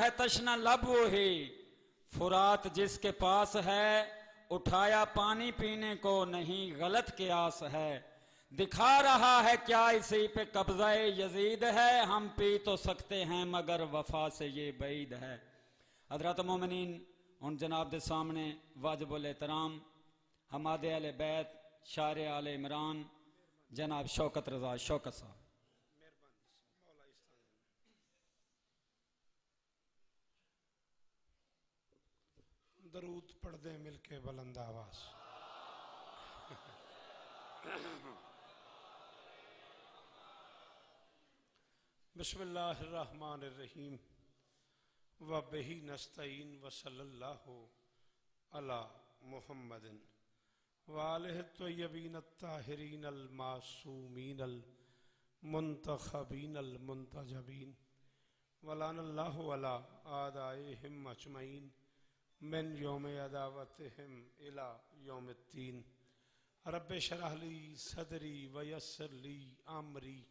ہے تشنا لب وہی فرات جس کے پاس ہے، اٹھایا پانی پینے کو نہیں، غلط قیاس ہے۔ دکھا رہا ہے کیا اسی پہ قبضہ یزید ہے۔ ہم پی تو سکتے ہیں مگر وفا سے یہ بعید ہے۔ حضرات مومنین، ان جناب دے سامنے واجب الاحترام، حماد علیہ بیت شار آل عمران، جناب شوکت رضا شوکت صاحب۔ درود پڑھ دیں مل کے بلند آواز۔ بسم اللہ الرحمن الرحیم۔ و بہی نستعین و صلی اللہ علی محمد۔ وآلہ الطیبین الطاہرین المعصومین المنتخبین المنتجبین۔ ولان اللہ علی آدائہم اجمعین۔ من یوم عداوتہم الى یوم الدین۔ رب شرح لی صدری ویسر لی عمری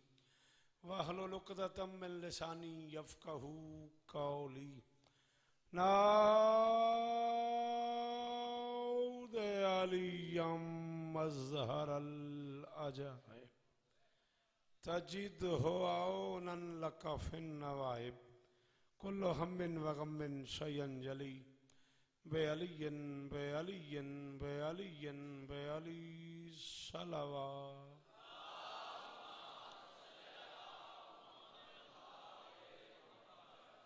وحلل عقدۃ من لسانی یفقهوا قولی۔ ناود علی مظہر العجائب تجد ہو عونا لک فی النوائب کل ہم و غم جلی بے علی بے علی بے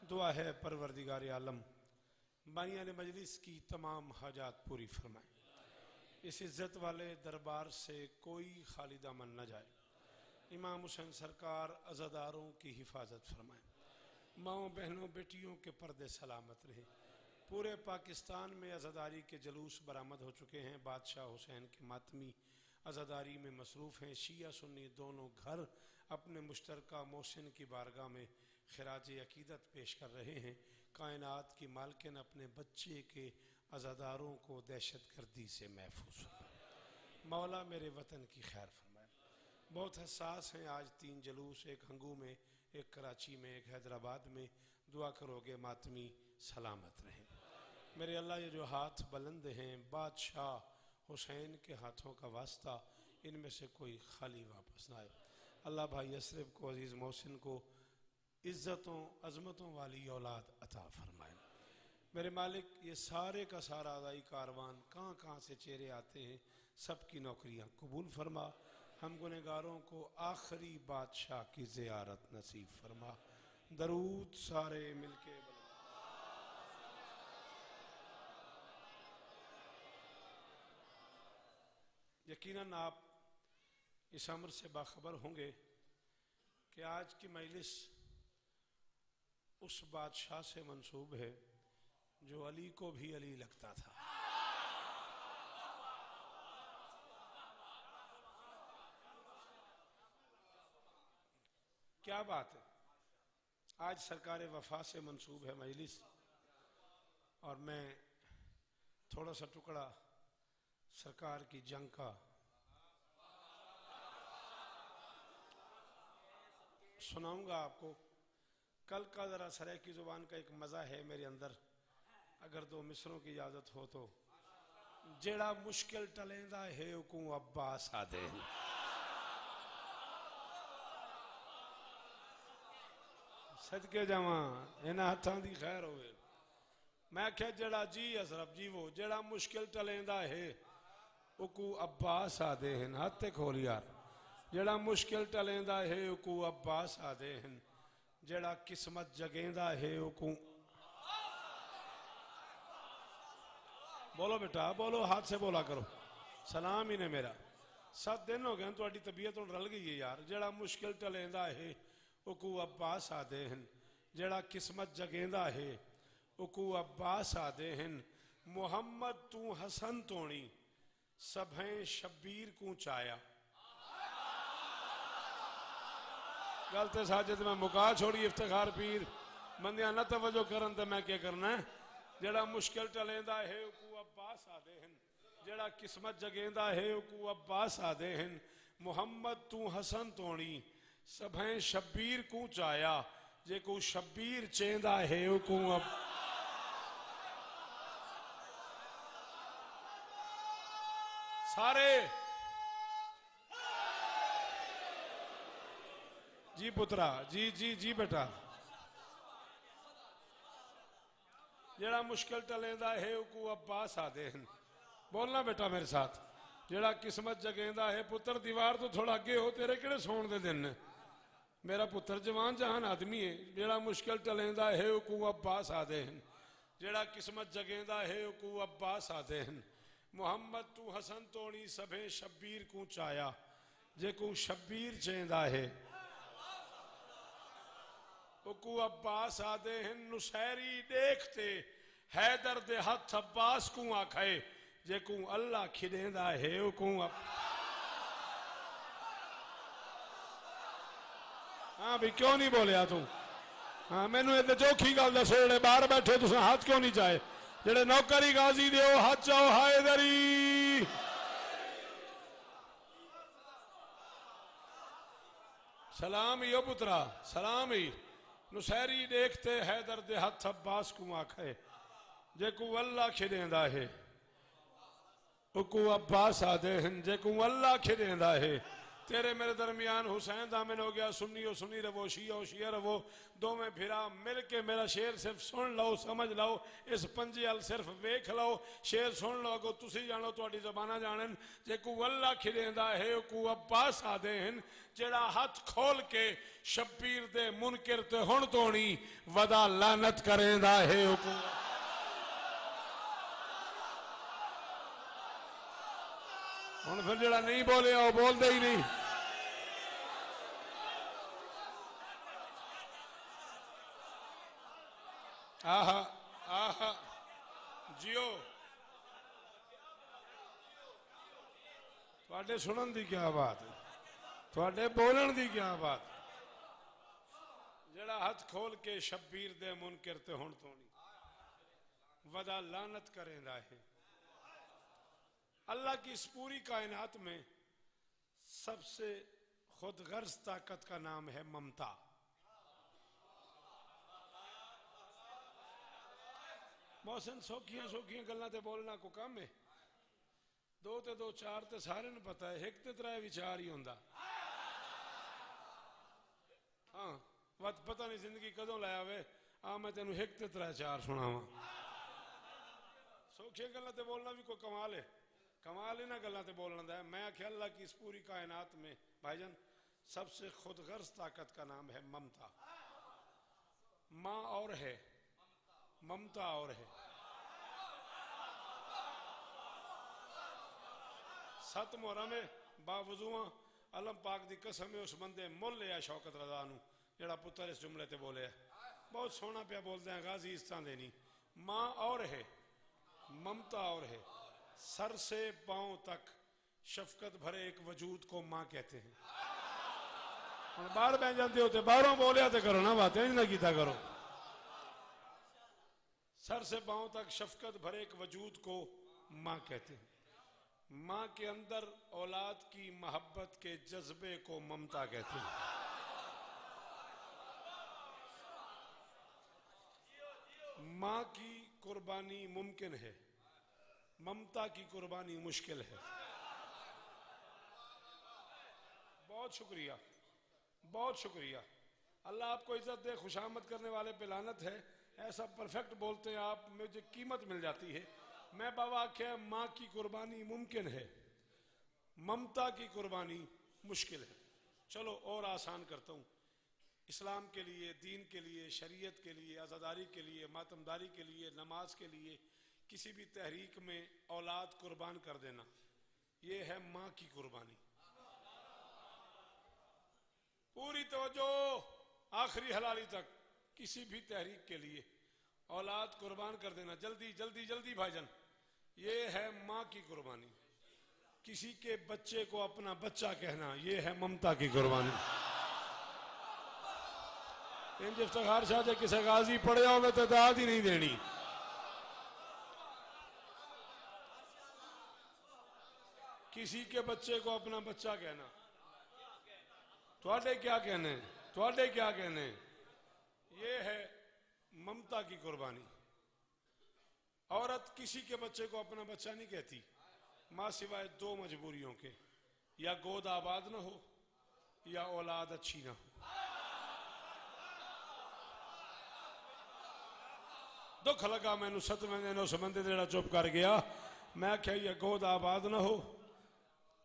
دعا ہے پروردگار عالم بانیان مجلس کی تمام حاجات پوری فرمائیں اس عزت والے دربار سے کوئی خالی دامن نہ جائے۔ امام حسین سرکار عزداروں کی حفاظت فرمائیں ماؤں بہنوں بیٹیوں کے پردے سلامت رہیں۔ پورے پاکستان میں عزداری کے جلوس برآمد ہو چکے ہیں۔ بادشاہ حسین کے ماتمی عزداری میں مصروف ہیں۔ شیعہ سنی دونوں گھر اپنے مشترکہ محسن کی بارگاہ میں خراج عقیدت پیش کر رہے ہیں۔ کائنات کی مالکن اپنے بچے کے عزاداروں کو دہشت گردی سے محفوظ۔ مولا میرے وطن کی خیر فرمائے۔ بہت حساس ہیں آج تین جلوس، ایک ہنگو میں، ایک کراچی میں، ایک حیدرآباد میں۔ دعا کرو گے ماتمی سلامت رہیں۔ میرے اللہ، یہ جو ہاتھ بلند ہیں، بادشاہ حسین کے ہاتھوں کا واسطہ، ان میں سے کوئی خالی واپس نہ آئے۔ اللہ بھائی اسرف کو، عزیز محسن کو عزتوں، عظمتوں والی اولاد عطا فرمائے۔ میرے مالک، یہ سارے کا سارا آدائی کاروان کہاں کہاں سے چہرے آتے ہیں، سب کی نوکریاں قبول فرما۔ ہم گنہگاروں کو آخری بادشاہ کی زیارت نصیب فرما۔ درود سارے مل کے۔ یقیناً آپ اس عمر سے باخبر ہوں گے کہ آج کی مجلس اس بادشاہ سے منصوب ہے جو علی کو بھی علی لگتا تھا۔ کیا بات ہے؟ آج سرکار وفا سے منصوب ہے مجلس اور میں تھوڑا سا ٹکڑا سرکار کی جنگ کا سناؤں گا آپ کو۔ کل کا ذرا سرے کی زبان کا ایک مزہ ہے میرے اندر۔ اگر دو مصروں کی اجازت ہو تو۔ جڑا مشکل ٹلیندہ ہے اکوں عباس آدھے صدقے جوان انہا ہتھاں دی خیر ہوئے۔ میں کہا جڑا جی اسرف جی وہ جڑا مشکل ٹلیندہ ہے۔ اکو عباس آدھے ہیں ہتھے کھول یار۔ جڑا مشکل ٹلیندہ ہے اکو عباس آدھے ہیں جڑا قسمت جگیندہ ہے اکو۔ بولو بیٹا، بولو، ہاتھ سے بولا کرو۔ سلام ہی نے میرا۔ سات دن ہو گئے تو اڈی طبیعت رل گئی ہے یار۔ جڑا مشکل ٹلیندہ ہے اکو عباس آدھے ہیں جڑا قسمت جگیندہ ہے اکو عباس آدھے ہیں محمد تو حسن تونی۔ سب ہیں شبیر کو چایا۔ گلتے ساجد، میں مکا چھوڑی، افتخار پیر۔ بندیاں نہ توجہ کرن تو میں کیا کرنا ہے؟ جڑا مشکل ٹلیندہ ہے کو عباس آدے ہیں جڑا قسمت جگیندہ ہے کو عباس آدے ہیں محمد تو حسن تونی۔ سب ہیں شبیر کو چایا۔ جے کو شبیر چیندہ ہے کو عباس سارے۔ جی پترا جی جی جی بیٹا۔ جڑا مشکل ٹلے دا ہے کو عباس آ دے بولنا بیٹا میرے ساتھ۔ جڑا قسمت جگیندا ہے، پتر دیوار تو تھوڑا اگے ہو، تیرے کڑے سون دے دن۔ میرا پتر جوان جہان آدمی ہے جڑا مشکل ٹلیندا ہے کو عباس آ دے جڑا قسمت جگیندا ہے کو عباس آ دے محمد تو حسن توڑی سبھے شبیر کو چایا۔ جے کو شبیر چیندا ہے۔ کو عباس آدے ہیں نسیری دیکھتے حیدر دے ہاتھ عباس کو آکھے جے کو اللہ کھڑیندا ہے، او کو ہاں بھی کیوں نہیں بولیا تو؟ ہاں میں نے جو کھی گل سوڑے بار بیٹھے تو ہاتھ کیوں نہیں جائے جڑے نوکری غازی دیو حد چاہو حیدری۔ سلام ہی ابترا سلام ہی۔ نسیری دیکھتے حیدر دے حد عباس کو آکھے، جے کو اللہ کھڑیں دا ہے۔ اکو عباس آدے ہیں جے کو اللہ کھڑیں دا ہے۔ اکو عباس آدے ہیں تیرے میرے درمیان حسین دامن ہو گیا، سنی ہو سنی رہو، شیعہ ہو شیعہ رہو دو میں پھرا مل کے میرا شیر صرف سن لو، سمجھ لو، اس پنجے صرف ویکھ لو شیر سن لو کو تسی جانو تہاڈی زبانہ جانن، جے کو اللہ کھلیندا ہے، کو عباس آدے ہیں جڑا ہاتھ کھول کے شبیر دے منکر تے ہن تونی ودا لانت لعنت کریندا ہے، کو اللہ ہوں پھر جڑا نہیں بولے وہ بولتے ہی نہیں آہا آہا جیو تھوڑے سنن دی کیا بات ہے تھوڑے بولن دی کیا بات جڑا ہاتھ کھول کے شبیر دے منکر تے ہن تو نہیں ودا لعنت کریں دا ہے اللہ کی اس پوری کائنات میں سب سے خود غرض طاقت کا نام ہے ممتا۔ موسن سوکھیاں سوکھیاں گلاں تے بولنا کو کم ہے۔ دو تے دو، چار تے سارے نے پتا ہے، ایک تے ترائے بھی ہی ہوں ہاں وقت پتہ نہیں زندگی کدو لایا ہوئے آ، میں تینوں ایک تے ترائے چار سناواں۔ سوکھیاں گلاں تے بولنا بھی کوئی کمال ہے۔ کمال انہوں گلوں سے بولنا ہے۔ میں آخیا اللہ کی اس پوری کائنات میں، بھائی جان، سب سے خود غرض طاقت کا نام ہے ممتا۔ ماں اور ہے۔ ممتا اور ہے۔ ست محرم ہے باوضو علم پاک دی قسم ہے، اس بندے مل لیا شوکت رضا نو، جڑا پتر اس جملے تے بولے بہت سونا پیا بولدا ہے غازی اس طرح دینی ماں اور ہے۔ ممتا اور ہے۔ سر سے پاؤں تک شفقت بھرے ایک وجود کو ماں کہتے ہیں۔ باہر بہن جانتے ہوتے، باہروں بولیا تو کرو نا باتیں نہ کیتا کرو۔ سر سے پاؤں تک شفقت بھرے ایک وجود کو ماں کہتے ہیں۔ ماں کے اندر اولاد کی محبت کے جذبے کو ممتا کہتے ہیں۔ ماں کی قربانی ممکن ہے۔ ممتا کی قربانی مشکل ہے۔ بہت شکریہ۔ بہت شکریہ۔ اللہ آپ کو عزت دے، خوش آمد کرنے والے پہ لانت ہے۔ ایسا پرفیکٹ بولتے ہیں، آپ مجھے قیمت مل جاتی ہے۔ میں بابا کیا ماں کی قربانی ممکن ہے۔ ممتا کی قربانی مشکل ہے۔ چلو اور آسان کرتا ہوں۔ اسلام کے لیے، دین کے لیے، شریعت کے لیے، آزاداری کے لیے ماتمداری کے لیے، نماز کے لیے کسی بھی تحریک میں اولاد قربان کر دینا، یہ ہے ماں کی قربانی۔ پوری توجہ آخری حلالی تک، کسی بھی تحریک کے لیے اولاد قربان کر دینا۔ جلدی جلدی جلدی بھائی جان، یہ ہے ماں کی قربانی۔ کسی کے بچے کو اپنا بچہ کہنا، یہ ہے ممتا کی قربانی۔ انجفتخار شاہ جی، جے کسی غازی پڑے ہوئے تعداد ہی نہیں دینی۔ کسی کے بچے کو اپنا بچہ کہنا۔ تھوڑے کیا کہنے؟ تھوڑے کیا کہنے؟ یہ ہے ممتا کی قربانی۔ عورت کسی کے بچے کو اپنا بچہ نہیں کہتی، ماں سوائے دو مجبوریوں کے، یا گود آباد نہ ہو یا اولاد اچھی نہ ہو۔ دکھ لگا میں نو ست میں نو سمندے دیڑا چپ کر گیا۔ میں کہا یہ گود آباد نہ ہو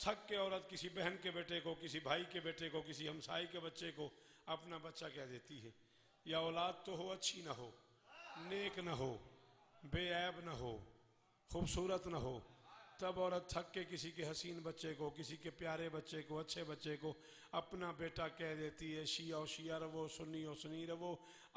تھک کے عورت کسی بہن کے بیٹے کو، کسی بھائی کے بیٹے کو، کسی ہمسائی کے بچے کو اپنا بچہ کہہ دیتی ہے، یا اولاد تو ہو، اچھی نہ ہو، نیک نہ ہو، بے عیب نہ ہو، خوبصورت نہ ہو تب عورت تھک کے کسی کے حسین بچے کو، کسی کے پیارے بچے کو، اچھے بچے کو اپنا بیٹا کہہ دیتی ہے، شیعہ و شیعہ رو سنی و سنی رو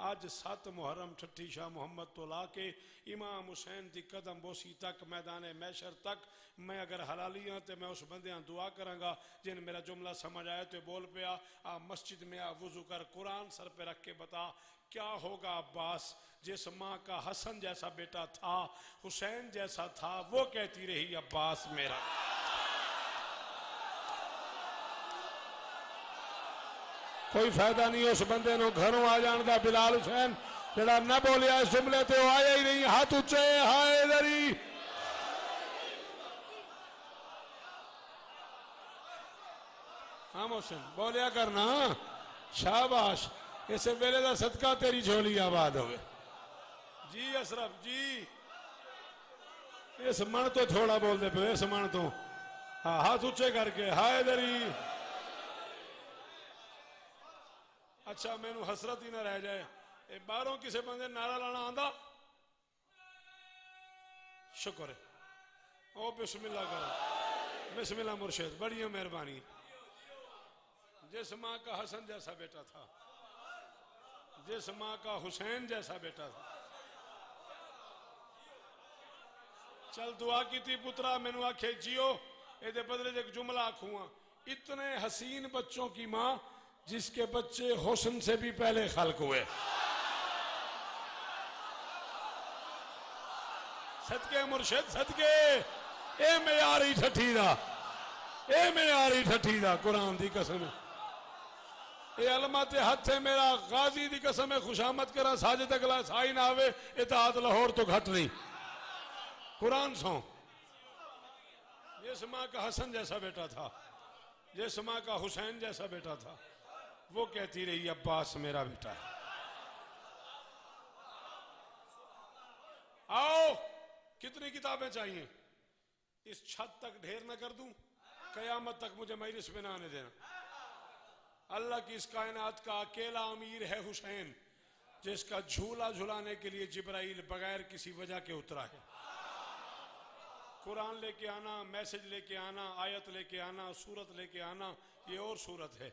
آج سات محرم ٹھٹی شاہ محمد تو لا کے امام حسین دی قدم بوسی تک، میدان میشر تک میں اگر حلالی ہاں تے میں اس بندیاں دعا کراں گا، جن میرا جملہ سمجھ آئے تو بول پیا، آ مسجد میں آ وضو کر، قرآن سر پہ رکھ کے بتا کیا ہوگا عباس؟ جس ماں کا حسن جیسا بیٹا تھا، حسین جیسا تھا، وہ کہتی رہی، عباس میرا۔ کوئی فائدہ نہیں، اس بندے نو گھروں آ جان دا بلال حسین۔ جڑا نہ بولیا، اس جملے تے وہ آیا ہی نہیں۔ ہاتھ اچھے ہائے دری۔ ہاں محسن، بولیا کرنا۔ شاباش۔ اسے ویلے دا صدقہ تیری جھولی آباد ہوئے۔ جی اشرف جی۔ اس من تو تھوڑا بول دے پہ، اس من تو۔ ہاں ہاتھ اچھے کر کے۔ ہائے دری۔ اچھا مینو حسرت ہی نہ رہ جائے۔ اے باہروں کسے بندے نعرہ لانا آندا؟ شکر ہے۔ او بسم اللہ کرو۔ بسم اللہ مرشد، بڑی مہربانی۔ جس ماں کا حسن جیسا بیٹا تھا۔ جس ماں کا حسین جیسا بیٹا تھا۔ چل دعا کی تھی پترا مینو آکھے، جیو اے دے بدلے ایک جملہ آکھوں اتنے حسین بچوں کی ماں جس کے بچے حسن سے بھی پہلے خلق ہوئے۔ صدقے مرشد، صدقے۔ اے میں آ رہی ٹھٹھی دا۔ اے میں آ رہی ٹھٹھی دا، قرآن دی قسم۔ اے علمات ہاتھ ہے میرا غازی دی قسم ہے خوشامت کرا، ساجد اگلا سائی نہ آوے اتحاد لاہور تو گھٹ نہیں۔ قرآن سو جس ماں کا حسن جیسا بیٹا تھا، جس ماں کا حسین جیسا بیٹا تھا، وہ کہتی رہی، عباس میرا بیٹا ہے۔ آؤ، کتنی کتابیں چاہیے؟ اس چھت تک ڈھیر نہ کر دوں، قیامت تک مجھے مجلس میں نہ آنے دینا۔ اللہ کی اس کائنات کا اکیلا امیر ہے حسین، جس کا جھولا جھلانے کے لیے جبرائیل بغیر کسی وجہ کے اترا ہے۔ قرآن لے کے آنا، میسج لے کے آنا، آیت لے کے آنا صورت لے کے آنا، یہ اور صورت ہے۔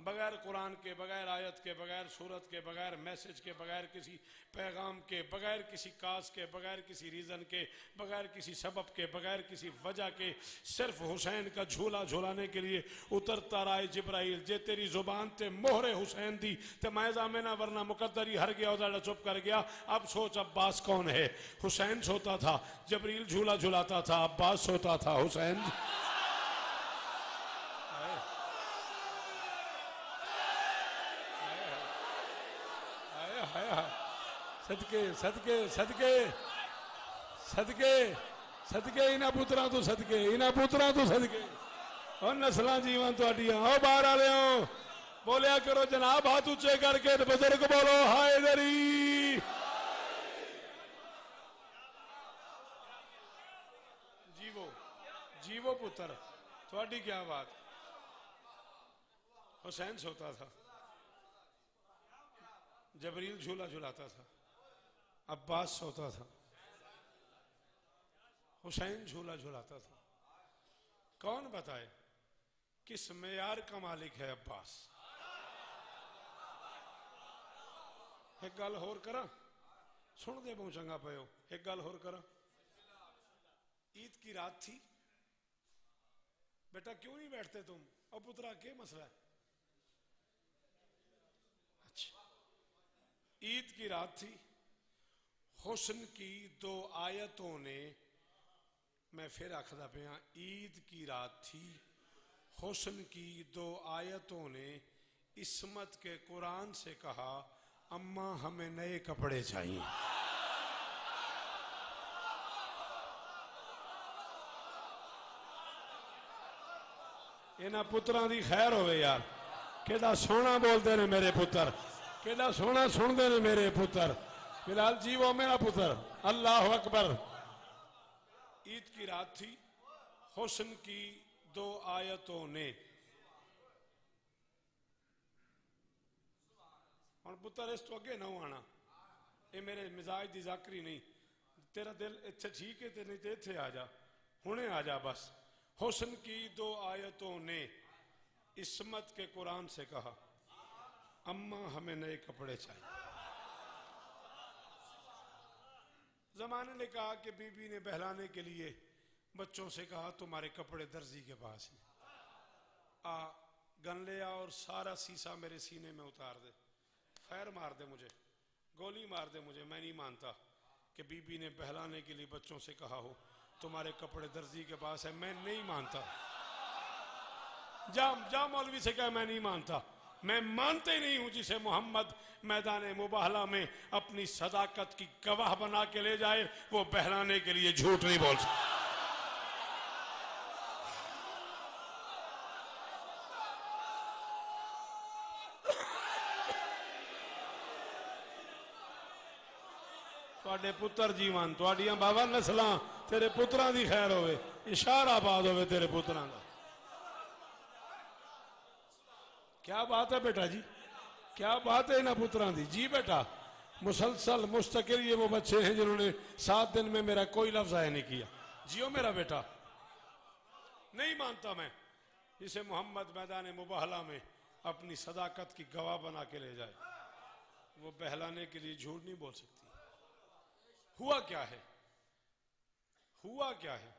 بغیر قرآن کے، بغیر آیت کے، بغیر صورت کے، بغیر میسج کے، بغیر کسی پیغام کے، بغیر کسی کاس کے، بغیر کسی ریزن کے، بغیر کسی سبب کے، بغیر کسی وجہ کے صرف حسین کا جھولا جھولانے کے لیے اترتا رائے جبرائیل، جے تیری زبان تے مہر حسین دی، تے میں زامنہ ورنہ مقدر ہی ہر گیا ادھر چپ کر گیا، اب سوچ عباس کون ہے؟ حسین سوتا تھا، جبریل جھولا جھولاتا تھا، عباس سوتا تھا، حسین صدقے صدقے صدقے صدقے صدقے انہاں پتراں تو صدقے انہاں پتراں تو صدقے اور نسلاں جیوان تہاڈیاں او باہر والے ہو بولیا کرو جناب ہاتھ اونچے کر کے بزرگ بولو ہائے دری جیو جیو پتر تہاڈی کیا بات حسین سوتا تھا جبریل جھولا جھولاتا تھا عباس سوتا تھا۔ حسین جھولا جھولاتا تھا۔ کون بتائے کس معیار کا مالک ہے عباس؟ ایک گل ہور کرا سن دے بہو چنگا پیو۔ ایک گل ہور کرا عید کی رات تھی۔ بیٹا کیوں نہیں بیٹھتے تم؟ اور پترا کیا مسئلہ ہے؟ اچھا۔ عید کی رات تھی۔ حسن کی دو آیتوں نے میں پھر آخدا پیا عید کی رات تھی حسن کی دو آیتوں نے عصمت کے قرآن سے کہا اماں ہمیں نئے کپڑے چاہیے ਇਹਨਾਂ ਪੁੱਤਰਾਂ ਦੀ ਖੈਰ ਹੋਵੇ ਯਾਰ ਕਿਹੜਾ ਸੋਹਣਾ ਬੋਲਦੇ ਨੇ ਮੇਰੇ ਪੁੱਤਰ ਕਿਹੜਾ ਸੋਹਣਾ ਸੁਣਦੇ ਨੇ ਮੇਰੇ ਪੁੱਤਰ بلال جی وہ میرا پتر۔ اللہ اکبر۔ عید کی رات تھی۔ حسن کی دو آیتوں نے۔ اور پتر، اس تو اگے نہ آنا۔ اے میرے مزاج دی ذاکری نہیں۔ تیرا دل اچھا ٹھیک ہے تے نہیں تے تھے آجا ہونے آجا بس۔ حسن کی دو آیتوں نے۔ اسمت کے قرآن سے کہا اماں ہمیں نئے کپڑے چاہیے۔ زمانے نے کہا کہ بی بی نے بہلانے کے لیے بچوں سے کہا تمہارے کپڑے درزی کے پاس ہیں۔ آ، گن لے آ اور سارا سیسا میرے سینے میں اتار دے۔ خیر مار دے مجھے، گولی مار دے مجھے، میں نہیں مانتا کہ بی بی نے بہلانے کے لیے بچوں سے کہا ہو، تمہارے کپڑے درزی کے پاس ہے میں نہیں مانتا۔ جا جا مولوی سے کہا میں نہیں مانتا۔ میں مانتے نہیں ہوں جسے محمد میدان مباہلا میں اپنی صداقت کی گواہ بنا کے لے جائے، وہ بہلانے کے لیے جھوٹ نہیں بول سکتا۔ پتر جیوان تواڈیاں بابا نسلان تیرے پتران دی خیر ہوئے اشار آباد ہوئے تیرے پتران دا۔ کیا بات ہے بیٹا جی؟ کیا بات ہے نا پتران دی؟ جی بیٹا، مسلسل مستقل یہ وہ بچے ہیں جنہوں نے سات دن میں میرا کوئی لفظ آئے نہیں کیا۔ جیو میرا بیٹا۔ نہیں مانتا میں۔ اسے محمد میدان مبہلا میں اپنی صداقت کی گواہ بنا کے لے جائے۔ وہ بہلانے کے لیے جھوٹ نہیں بول سکتی۔ ہوا کیا ہے؟ ہوا کیا ہے؟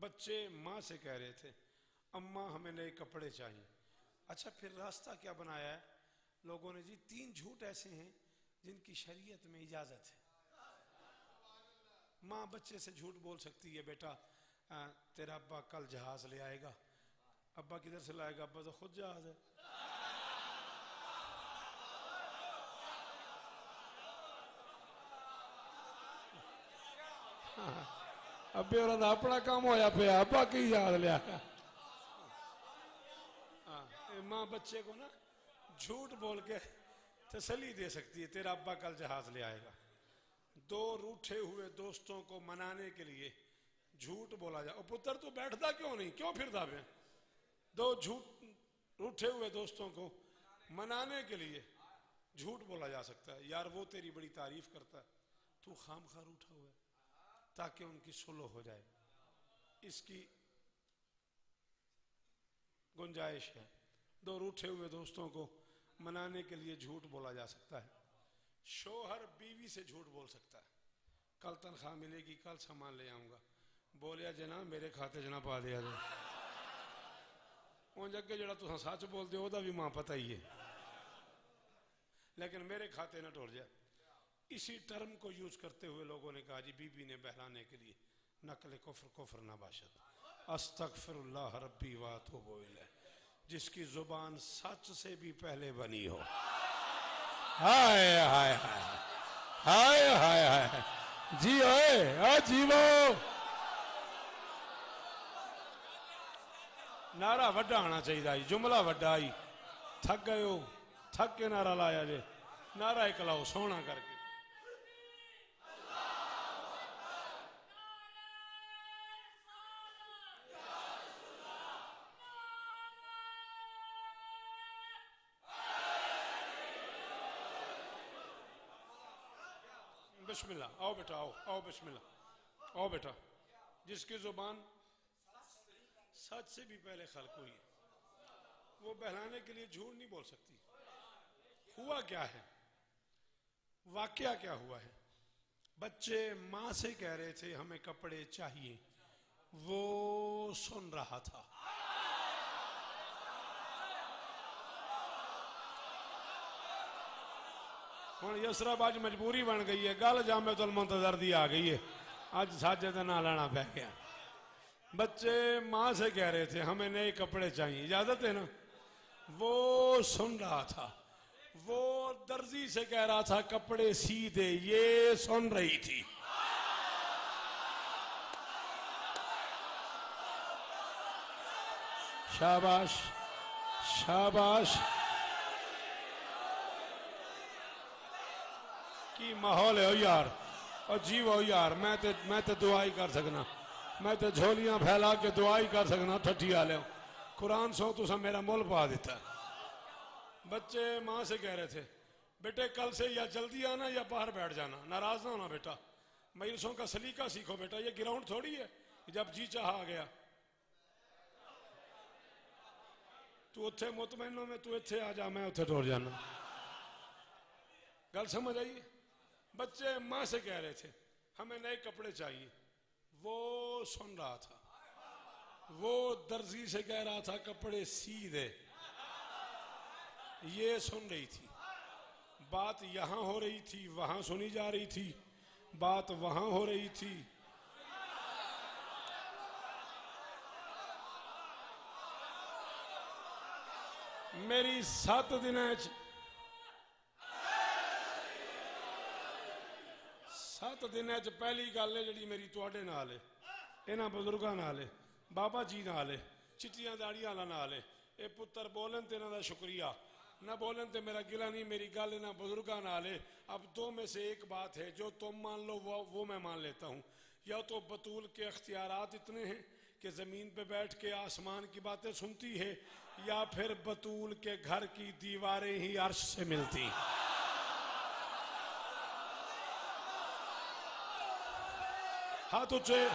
بچے ماں سے کہہ رہے تھے، اماں ہمیں نئے کپڑے چاہیے۔ اچھا پھر راستہ کیا بنایا ہے؟ لوگوں نے جی تین جھوٹ ایسے ہیں جن کی شریعت میں اجازت ہے۔ ماں بچے سے جھوٹ بول سکتی ہے، بیٹا تیرا ابا کل جہاز لے آئے گا۔ ابا کدھر سے لائے گا؟ ابا تو خود جہاز ہے۔ ہاں، ابے اور اپنا کام ہوا پیا۔ ابا کی یاد لیا۔ ہاں، ماں بچے کو نا جھوٹ بول کے تسلی دے سکتی ہے، تیرا ابا کل جہاز لے آئے گا۔ دو روٹھے ہوئے دوستوں کو منانے کے لیے جھوٹ بولا جا۔ اور پتر، تو بیٹھتا کیوں نہیں؟ کیوں پھر پھرتا پہ دو جھوٹ، روٹھے ہوئے دوستوں کو منانے کے لیے جھوٹ بولا جا سکتا ہے۔ یار، وہ تیری بڑی تعریف کرتا ہے۔ تو خام خواہ روٹھا ہوا ہے، تاکہ ان کی سلو ہو جائے۔ اس کی گنجائش ہے۔ دو روٹھے ہوئے دوستوں کو منانے کے لیے جھوٹ بولا جا سکتا ہے۔ شوہر بیوی سے جھوٹ بول سکتا ہے۔ کل تنخواہ ملے گی، کل سامان لے آؤں گا۔ بولیا جناب، میرے کھاتے جناب پا دیا جائے۔ ان جگہ جڑا تسا سچ بولتے ہو دا بھی ماں پتہ ہی ہے۔ لیکن میرے کھاتے نہ ٹور جائے۔ اسی ٹرم کو یوز کرتے ہوئے لوگوں نے کہا جی بی بی نے بہلانے کے لیے نقل کفر کفر نہ باشد۔ استغفر اللہ ربی واتوب الیہ۔ جس کی زبان سچ سے بھی پہلے بنی ہو۔ ہائے ہائے ہائے ہائے ہائے جی ہائے جیو نعرہ وڈا آنا چاہیے جملہ وڈا آئی۔ تھک گئے ہو، تھک کے نعرہ لایا جی نعرہ ایک لاؤ سونا کر کے۔ بسم اللہ، آؤ بیٹا، آؤ آؤ بسم اللہ، آؤ بیٹا۔ جس کی زبان سچ سے بھی پہلے خلق ہوئی ہے، وہ بہلانے کے لیے جھوٹ نہیں بول سکتی۔ ہوا کیا ہے؟ واقعہ کیا ہوا ہے؟ بچے ماں سے کہہ رہے تھے، ہمیں کپڑے چاہیے۔ وہ سن رہا تھا۔ ہوں یسرا اج مجبوری بن گئی ہے گل جامع المنتظر دی آ گئی ہے آج ساجے کا نام لینا پہ گیا بچے ماں سے کہہ رہے تھے ہمیں نئے کپڑے چاہیے اجازت ہے نا وہ سن رہا تھا وہ درزی سے کہہ رہا تھا کپڑے سی دے یہ سن رہی تھی شاباش شاباش کی ماحول ہے او یار اور جی وہ یار، میں تے میں تے دعائی کر سکنا۔ میں تے جھولیاں پھیلا کے دعائی کر سکنا ٹھٹھی آ لے قرآن سو تو میرا مول پا دیتا۔ ہے بچے ماں سے کہہ رہے تھے، بیٹے کل سے یا جلدی آنا یا باہر بیٹھ جانا۔ ناراض نہ ہونا بیٹا۔ مجلسوں کا سلیقہ سیکھو بیٹا، یہ گراؤنڈ تھوڑی ہے جب جی چاہا آ گیا۔ تو اتھے مطمئنوں میں تو اتھے آ جا، میں اتھے ٹور جانا۔ گل سمجھ آئیے بچے ماں سے کہہ رہے تھے، ہمیں نئے کپڑے چاہیے۔ وہ سن رہا تھا۔ وہ درزی سے کہہ رہا تھا، کپڑے سی دے یہ سن رہی تھی۔ بات یہاں ہو رہی تھی، وہاں سنی جا رہی تھی۔ بات وہاں ہو رہی تھی۔ میری سات دن سات دن پہلی گل ہے جڑی میری تواڈے نال ہے انہاں بزرگاں نال ہے بابا جی نال ہے چٹیاں داڑیاں والا نال ہے اے پتر بولن تے انہاں دا شکریہ نہ بولن تے میرا گلا نہیں میری گل انہاں بزرگاں نال ہے اب دو میں سے ایک بات ہے جو تم مان لو وہ وہ میں مان لیتا ہوں یا تو بطول کے اختیارات اتنے ہیں کہ زمین پہ بیٹھ کے آسمان کی باتیں سنتی ہے یا پھر بطول کے گھر کی دیواریں ہی عرش سے ملتی ہیں ہاتھ اچھے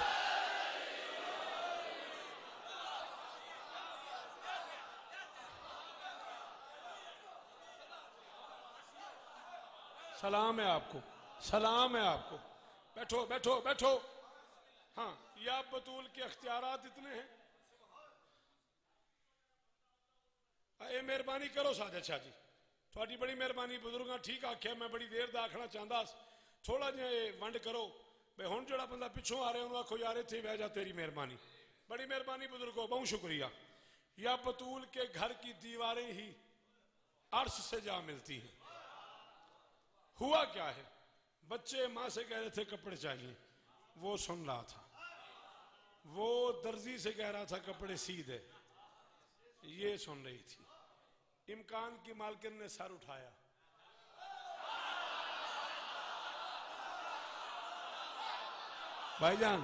سلام ہے آپ کو۔ سلام ہے آپ کو۔ بیٹھو بیٹھو بیٹھو۔ ہاں یا بطول کے اختیارات اتنے ہیں۔ اے مہربانی کرو ساجد شاہ جی۔ تھوڑی بڑی مہربانی، بزرگاں، ٹھیک آکھیا، میں بڑی دیر دا آکھنا چاہتا تھوڑا جہا یہ ونڈ کرو۔ بے ہن جڑا بندہ پچھوں آ رہے انہوں آکھو، یار تھی بہ جا، تیری مہربانی۔ بڑی مہربانی بزرگوں بہت شکریہ۔ یا بطول کے گھر کی دیواریں ہی عرش سے جا ملتی ہیں۔ ہوا کیا ہے؟ بچے ماں سے کہہ رہے تھے، کپڑے چاہیے۔ وہ سن رہا تھا۔ وہ درزی سے کہہ رہا تھا، کپڑے سی دے یہ سن رہی تھی۔ امکان کی مالکن نے سر اٹھایا۔ بھائی جان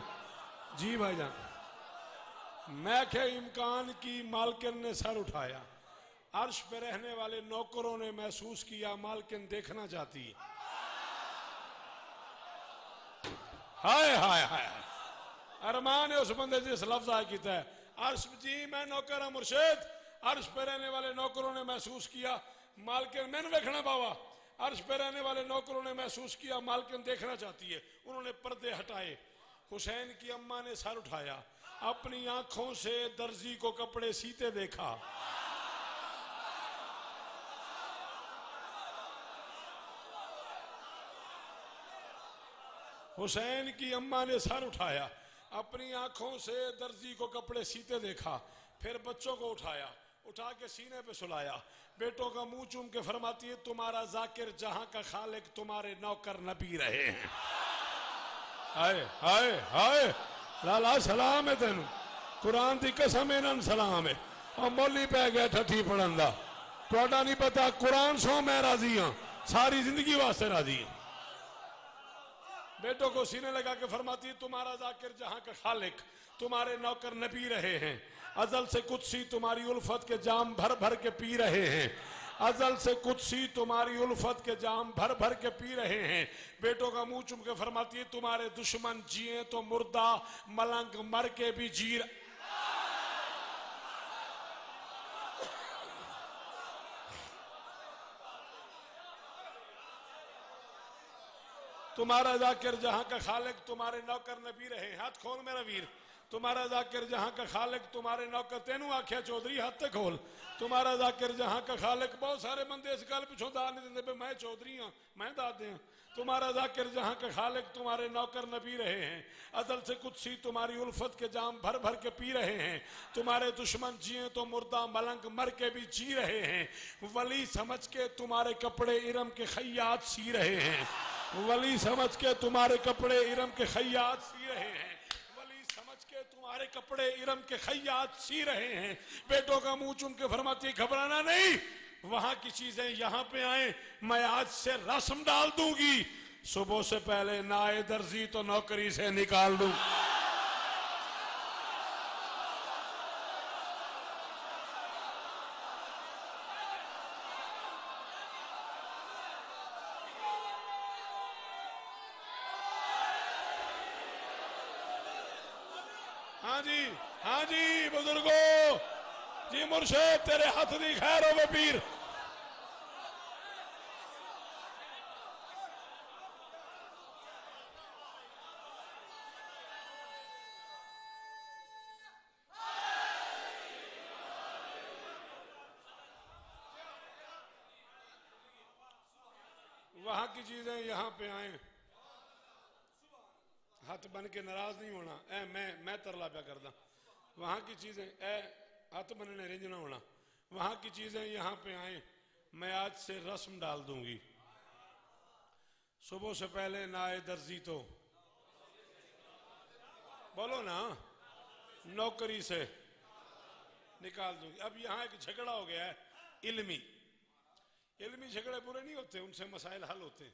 جی بھائی جان، میں کہ امکان کی مالکن نے سر اٹھایا۔ عرش پہ رہنے والے نوکروں نے محسوس کیا، مالکن دیکھنا چاہتی ہے۔ ہائے ہائے ہائے ارمان ہے اس بندے جس لفظ آئے کیتا ہے عرش جی میں نوکر ہوں، مرشد۔ عرش پہ رہنے والے نوکروں نے محسوس کیا، مالکن، میں نے دیکھنا باوا عرش پہ رہنے والے نوکروں نے محسوس کیا، مالکن دیکھنا چاہتی ہے۔ انہوں نے پردے ہٹائے۔ حسین کی اماں نے سر اٹھایا، اپنی آنکھوں سے درزی کو کپڑے سیتے دیکھا۔ حسین کی اماں نے سر اٹھایا، اپنی آنکھوں سے درزی کو کپڑے سیتے دیکھا، پھر بچوں کو اٹھایا، اٹھا کے سینے پہ سلایا۔ بیٹوں کا منہ چوم کے فرماتی ہے، تمہارا ذاکر جہاں کا خالق، تمہارے نوکر نبی رہے ہیں۔ ہائے ہائے ہائے، لالا سلام ہے تینوں۔ قرآن دی قسم انہاں سلام ہے۔ اور مولی پہ گیا ٹھٹھی پڑھن دا۔ توڑا نہیں پتا قرآن سو میں راضی ہوں ساری زندگی واسطے راضی ہوں بیٹوں کو سینے لگا کے فرماتی ہے تمہارا ذاکر جہاں کا خالق، تمہارے نوکر نبی رہے ہیں۔ ازل سے قدسی تمہاری الفت کے جام بھر بھر کے پی رہے ہیں۔ ازل سے قدسی تمہاری الفت کے جام بھر بھر کے پی رہے ہیں۔ بیٹوں کا منہ چم کے فرماتی ہے، تمہارے دشمن جیے تو مردہ، ملنگ مر کے بھی جی تمہارا ذاکر جہاں کا خالق، تمہارے نوکر نبی رہے ہاتھ کھول میرا ویر۔ تمہارا ذاکر جہاں کا خالق، تمہارے نوکر تینوں آکھیا چودری ہاتھ کھول۔ تمہارا ذاکر جہاں کا خالق، بہت سارے بندے اس گل پچھوں دا نہیں دیندے پہ میں چودری ہاں میں دا ہاں۔ تمہارا ذاکر جہاں کے خالق، تمہارے نوکر نبی رہے ہیں۔ عدل سے کچھ سی تمہاری الفت کے جام بھر بھر کے پی رہے ہیں۔ تمہارے دشمن جیے تو مردہ ملنگ مر کے بھی جی رہے ہیں۔ ولی سمجھ کے تمہارے کپڑے ارم کے خیات سی رہے ہیں۔ ولی سمجھ کے تمہارے کپڑے ارم کے خیات سی رہے ہیں۔ تمہارے کپڑے ارم کے خیات سی رہے ہیں۔ بیٹوں کا منہ چم کے فرماتی، گھبرانا نہیں۔ وہاں کی چیزیں یہاں پہ آئیں۔ میں آج سے رسم ڈال دوں گی۔ صبح سے پہلے نہ درزی تو نوکری سے نکال دوں ہاں جی ہاں جی بزرگوں جی مرشد تیرے ہاتھ دی خیر ہو پیر وہاں کی چیزیں یہاں پہ آئیں۔ ہاتھ بن کے ناراض نہیں ہونا۔ اے، میں میں ترلا پیا کردا۔ وہاں کی چیزیں، اے ہاتھ بننے رنج نہ ہونا۔ وہاں کی چیزیں یہاں پہ آئیں۔ میں آج سے رسم ڈال دوں گی۔ صبح سے پہلے نہ آئے درزی تو۔ بولو نا۔ نوکری سے نکال دوں گی۔ اب یہاں ایک جھگڑا ہو گیا ہے۔ علمی۔ علمی جھگڑے پورے نہیں ہوتے، ان سے مسائل حل ہوتے۔ ہیں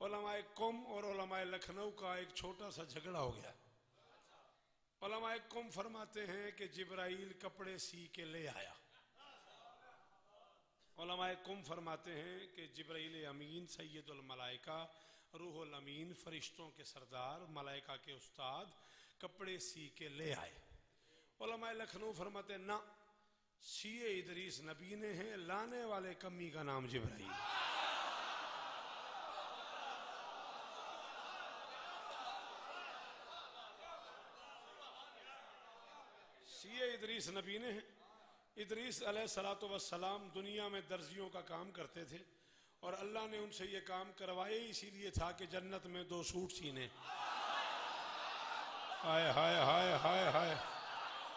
علماء قوم اور علماء لکھنؤ کا ایک چھوٹا سا جھگڑا ہو گیا۔ علماء قوم فرماتے ہیں کہ جبرائیل کپڑے سی کے لے آیا۔ علماء قوم فرماتے ہیں کہ جبرائیل امین سید الملائکہ، روح الامین فرشتوں کے سردار، ملائکہ کے استاد کپڑے سی کے لے آئے۔ علماء لکھنؤ فرماتے ہیں، نہ، سیے ادریس نبی نے ہیں، لانے والے کمی کا نام جبرائیل سیے ادریس نبی نے ہیں ادریس علیہ السلام والسلام دنیا میں درزیوں کا کام کرتے تھے اور اللہ نے ان سے یہ کام کروائے اسی لیے تھا کہ جنت میں دو سوٹ سینے۔ ہائے ہائے ہائے ہائے ہائے۔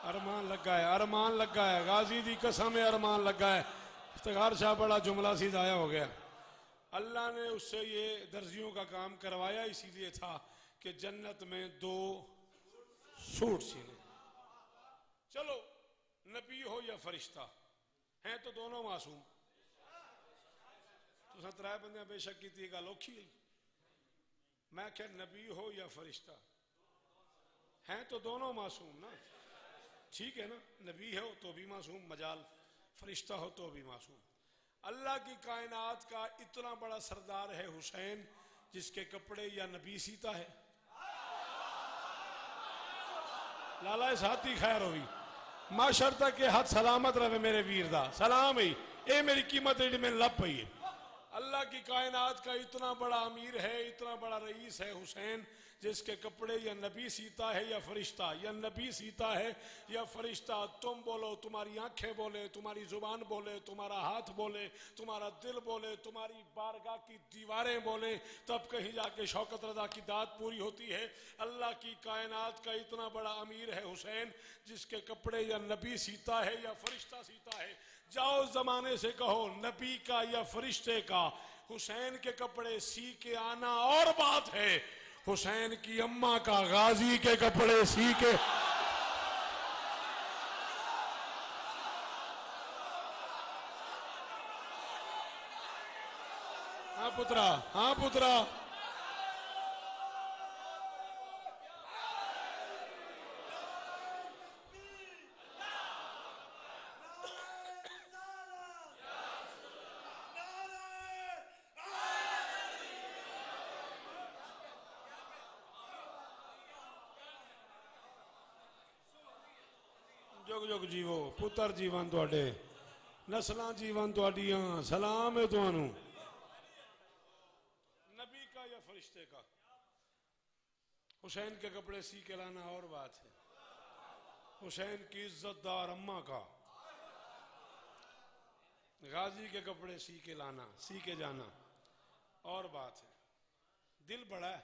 ارمان لگا ہے ارمان لگا ہے غازی دی قسم ارمان لگا ہے افتخار شاہ بڑا جملہ سی ضائع ہو گیا۔ اللہ نے اس سے یہ درزیوں کا کام کروایا، اسی لیے تھا کہ جنت میں دو سوٹ سینے۔ چلو، نبی ہو یا فرشتہ؟ ہیں تو دونوں معصوم۔ تو سترائے بندیاں بے شک کی تھی گل اوکھی ہے۔ میں کہ نبی ہو یا فرشتہ؟ ہیں تو دونوں معصوم نا؟ ٹھیک ہے نا؟ نبی ہو تو بھی معصوم، مجال فرشتہ ہو تو بھی معصوم۔ اللہ کی کائنات کا اتنا بڑا سردار ہے حسین، جس کے کپڑے یا نبی سیتا ہے۔ لالا، ساتھی خیر ہوئی۔ معاشرتا کے کہ حد سلامت رہے میرے ویر دا۔ سلام ہی اے میری قیمت ایڈی میں لب پئی ہے۔ اللہ کی کائنات کا اتنا بڑا امیر ہے، اتنا بڑا رئیس ہے حسین۔ جس کے کپڑے یا نبی سیتا ہے یا فرشتہ، یا نبی سیتا ہے یا فرشتہ، تم بولو، تمہاری آنکھیں بولے، تمہاری زبان بولے، تمہارا ہاتھ بولے، تمہارا دل بولے، تمہاری بارگاہ کی دیواریں بولے، تب کہیں جا کے شوکت رضا کی داد پوری ہوتی ہے۔ اللہ کی کائنات کا اتنا بڑا امیر ہے حسین، جس کے کپڑے یا نبی سیتا ہے یا فرشتہ سیتا ہے۔ جاؤ زمانے سے کہو، نبی کا یا فرشتے کا، حسین کے کپڑے سی کے آنا اور بات ہے۔ حسین کی اماں کا غازی کے کپڑے سی کے ہاں پترا ہاں پترا۔ ਜੀਵੋ، ਪੁੱਤਰ ਜੀਵਨ ਤੁਹਾਡੇ نسلان جیون تواڈیاں سلام ہے تانوں نبی کا یا فرشتے کا حسین کے کپڑے سی کے لانا اور بات ہے حسین کی عزت دار اماں کا غازی کے کپڑے سی کے لانا، سی کے جانا، اور بات ہے۔ دل بڑا ہے۔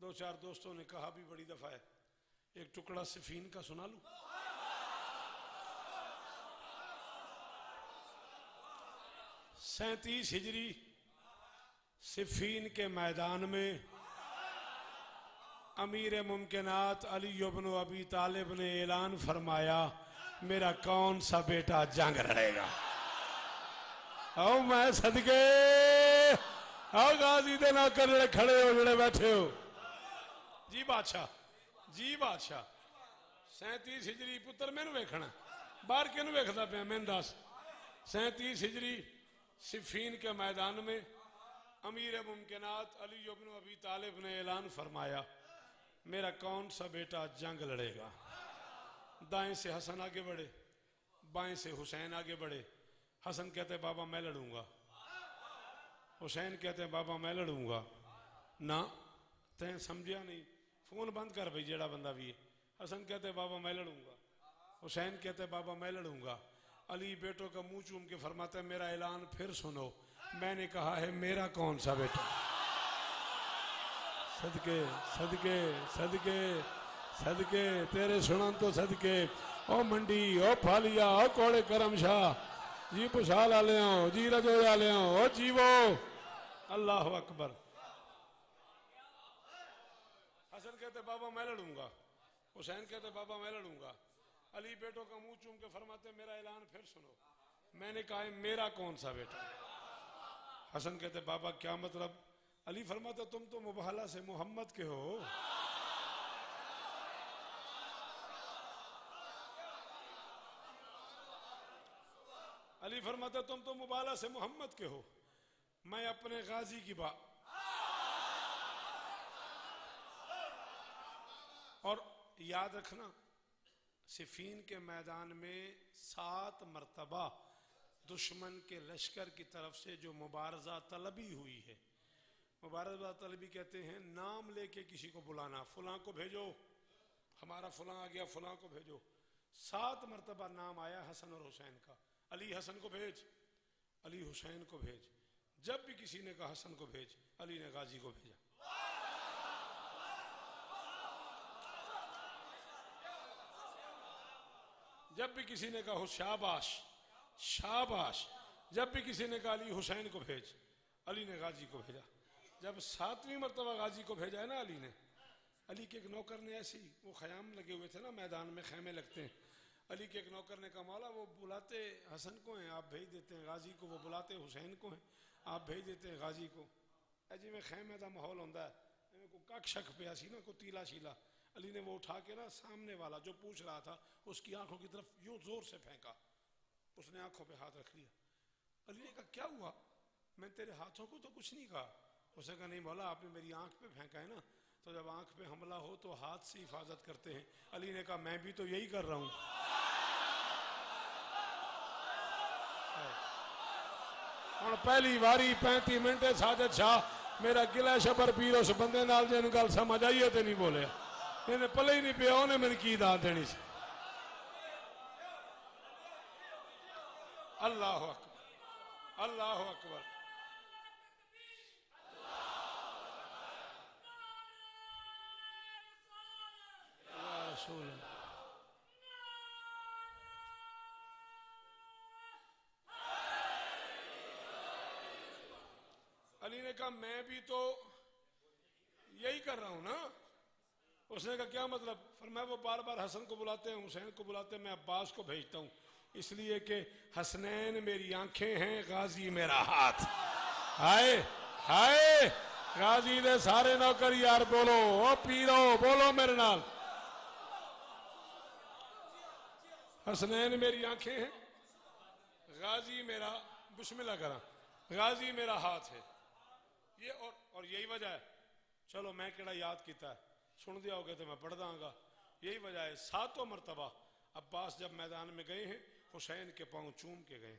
دو چار دوستوں نے کہا بھی بڑی دفعہ ہے۔ ایک ٹکڑا سفین کا سنا لوں۔ سینتیس ہجری صفین کے میدان میں امیر ممکنات علی ابن ابی طالب نے اعلان فرمایا، میرا کون سا بیٹا جنگ لڑے گا؟ او میں صدقے او غازی دے نہ کر جڑے کھڑے ہو، جڑے بیٹھے ہو۔ جی بادشاہ جی بادشاہ، سینتیس ہجری پتر مینو ویکھنا باہر کینو ویکھدا پیا میں دس۔ سینتیس ہجری صفین کے میدان میں امیر ممکنات علی ابن ابی طالب نے اعلان فرمایا، میرا کون سا بیٹا جنگ لڑے گا؟ دائیں سے حسن آگے بڑھے، بائیں سے حسین آگے بڑھے۔ حسن کہتے ہیں، بابا میں لڑوں گا۔ حسین کہتے ہیں، بابا میں لڑوں گا۔ نہ تین سمجھیا نہیں۔ فون بند کر بھائی جیڑا بندہ بھی ہے۔ حسن کہتے ہیں، بابا میں لڑوں گا۔ حسین کہتے ہیں، بابا میں لڑوں گا۔ علی بیٹوں کا منہ چوم کے فرماتا ہے، میرا اعلان پھر سنو۔ میں نے کہا ہے، میرا کون سا بیٹا؟ صدقے صدقے صدقے صدقے، تیرے سنن تو صدقے۔ او منڈی، او پھالیا او کوڑے کرم شاہ۔ جی پشال آلے ہوں جی رجوڑ آلے ہوں او جیوو۔ اللہ اکبر۔ حسن کہتے، بابا میں لڑوں گا۔ حسین کہتے، بابا میں لڑوں گا۔ علی بیٹوں کا منہ چوم کے فرماتے میرا اعلان پھر سنو۔ میں نے کہا، میرا کون سا بیٹا؟ حسن کہتے، بابا، کیا مطلب؟ علی فرماتا، تم تو مبہلہ سے محمد کے ہو۔ علی فرماتا، تم تو مبالہ سے محمد کے ہو۔ میں اپنے غازی کی بات اور یاد رکھنا صفین کے میدان میں سات مرتبہ دشمن کے لشکر کی طرف سے جو مبارزہ طلبی ہوئی ہے۔ مبارزہ طلبی کہتے ہیں، نام لے کے کسی کو بلانا، فلاں کو بھیجو، ہمارا فلاں آ گیا، فلاں کو بھیجو۔ سات مرتبہ نام آیا حسن اور حسین کا۔ علی حسن کو بھیج، علی حسین کو بھیج۔ جب بھی کسی نے کہا حسن کو بھیج، علی نے غازی کو بھیجا۔ جب بھی کسی نے کہا شاباش شاباش، جب بھی کسی نے کہا علی حسین کو بھیج، علی نے غازی کو بھیجا۔ جب ساتویں مرتبہ غازی کو بھیجا ہے نا علی نے، علی کے ایک نوکر نے ایسی وہ خیام لگے ہوئے تھے نا میدان میں خیمے لگتے ہیں۔ علی کے ایک نوکر نے کہا، مولا وہ بلاتے حسن کو ہیں، آپ بھیج دیتے ہیں غازی کو، وہ بلاتے حسین کو ہیں، آپ بھیج دیتے ہیں غازی کو۔ اے جی میں خیمے دا ماحول ہوندا ہے، میں کو کک شک پیا سی نا، کو تیلا شیلا۔ علی نے وہ اٹھا کے نا سامنے والا جو پوچھ رہا تھا، اس کی آنکھوں کی طرف یوں زور سے پھینکا۔ اس نے آنکھوں پہ ہاتھ رکھ لیا۔ علی نے کہا، کیا ہوا؟ میں تیرے ہاتھوں کو تو کچھ نہیں کہا۔ اس نے کہا، نہیں مولا، آپ نے میری آنکھ پہ پھینکا ہے نا۔ تو جب آنکھ پہ حملہ ہو تو ہاتھ سے حفاظت کرتے ہیں۔ علی نے کہا، میں بھی تو یہی کر رہا ہوں۔ ہوں، پہلی واری پینتی منٹ ساجد شاہ، میرا گلا شبر پیر، اس بندے نال جن گل سمجھ آئیے تے نہیں بولیا انہیں پلے ہی نہیں پیا انہیں میری کی داد دینی سی اللہ اکبر اللہ اکبر رسول اللہ علی نے کہا میں بھی تو یہی کر رہا ہوں نا اس نے کہا کیا مطلب؟ فرمایا وہ بار بار حسن کو بلاتے ہیں حسین کو بلاتے ہیں میں عباس کو بھیجتا ہوں۔ اس لیے کہ حسنین میری آنکھیں ہیں غازی میرا ہاتھ۔ ہائے ہائے غازی دے سارے نوکر یار بولو او پیرو بولو میرے نال۔ حسنین میری آنکھیں ہیں غازی میرا بسم کرا غازی میرا ہاتھ ہے۔ یہ اور, اور یہی وجہ ہے۔ چلو میں کہڑا یاد کیتا ہے۔ سن دیا ہوگا تو میں پڑھ داں گا۔ یہی وجہ ہے ساتوں مرتبہ عباس جب میدان میں گئے ہیں، حسین کے پاؤں چوم کے گئے۔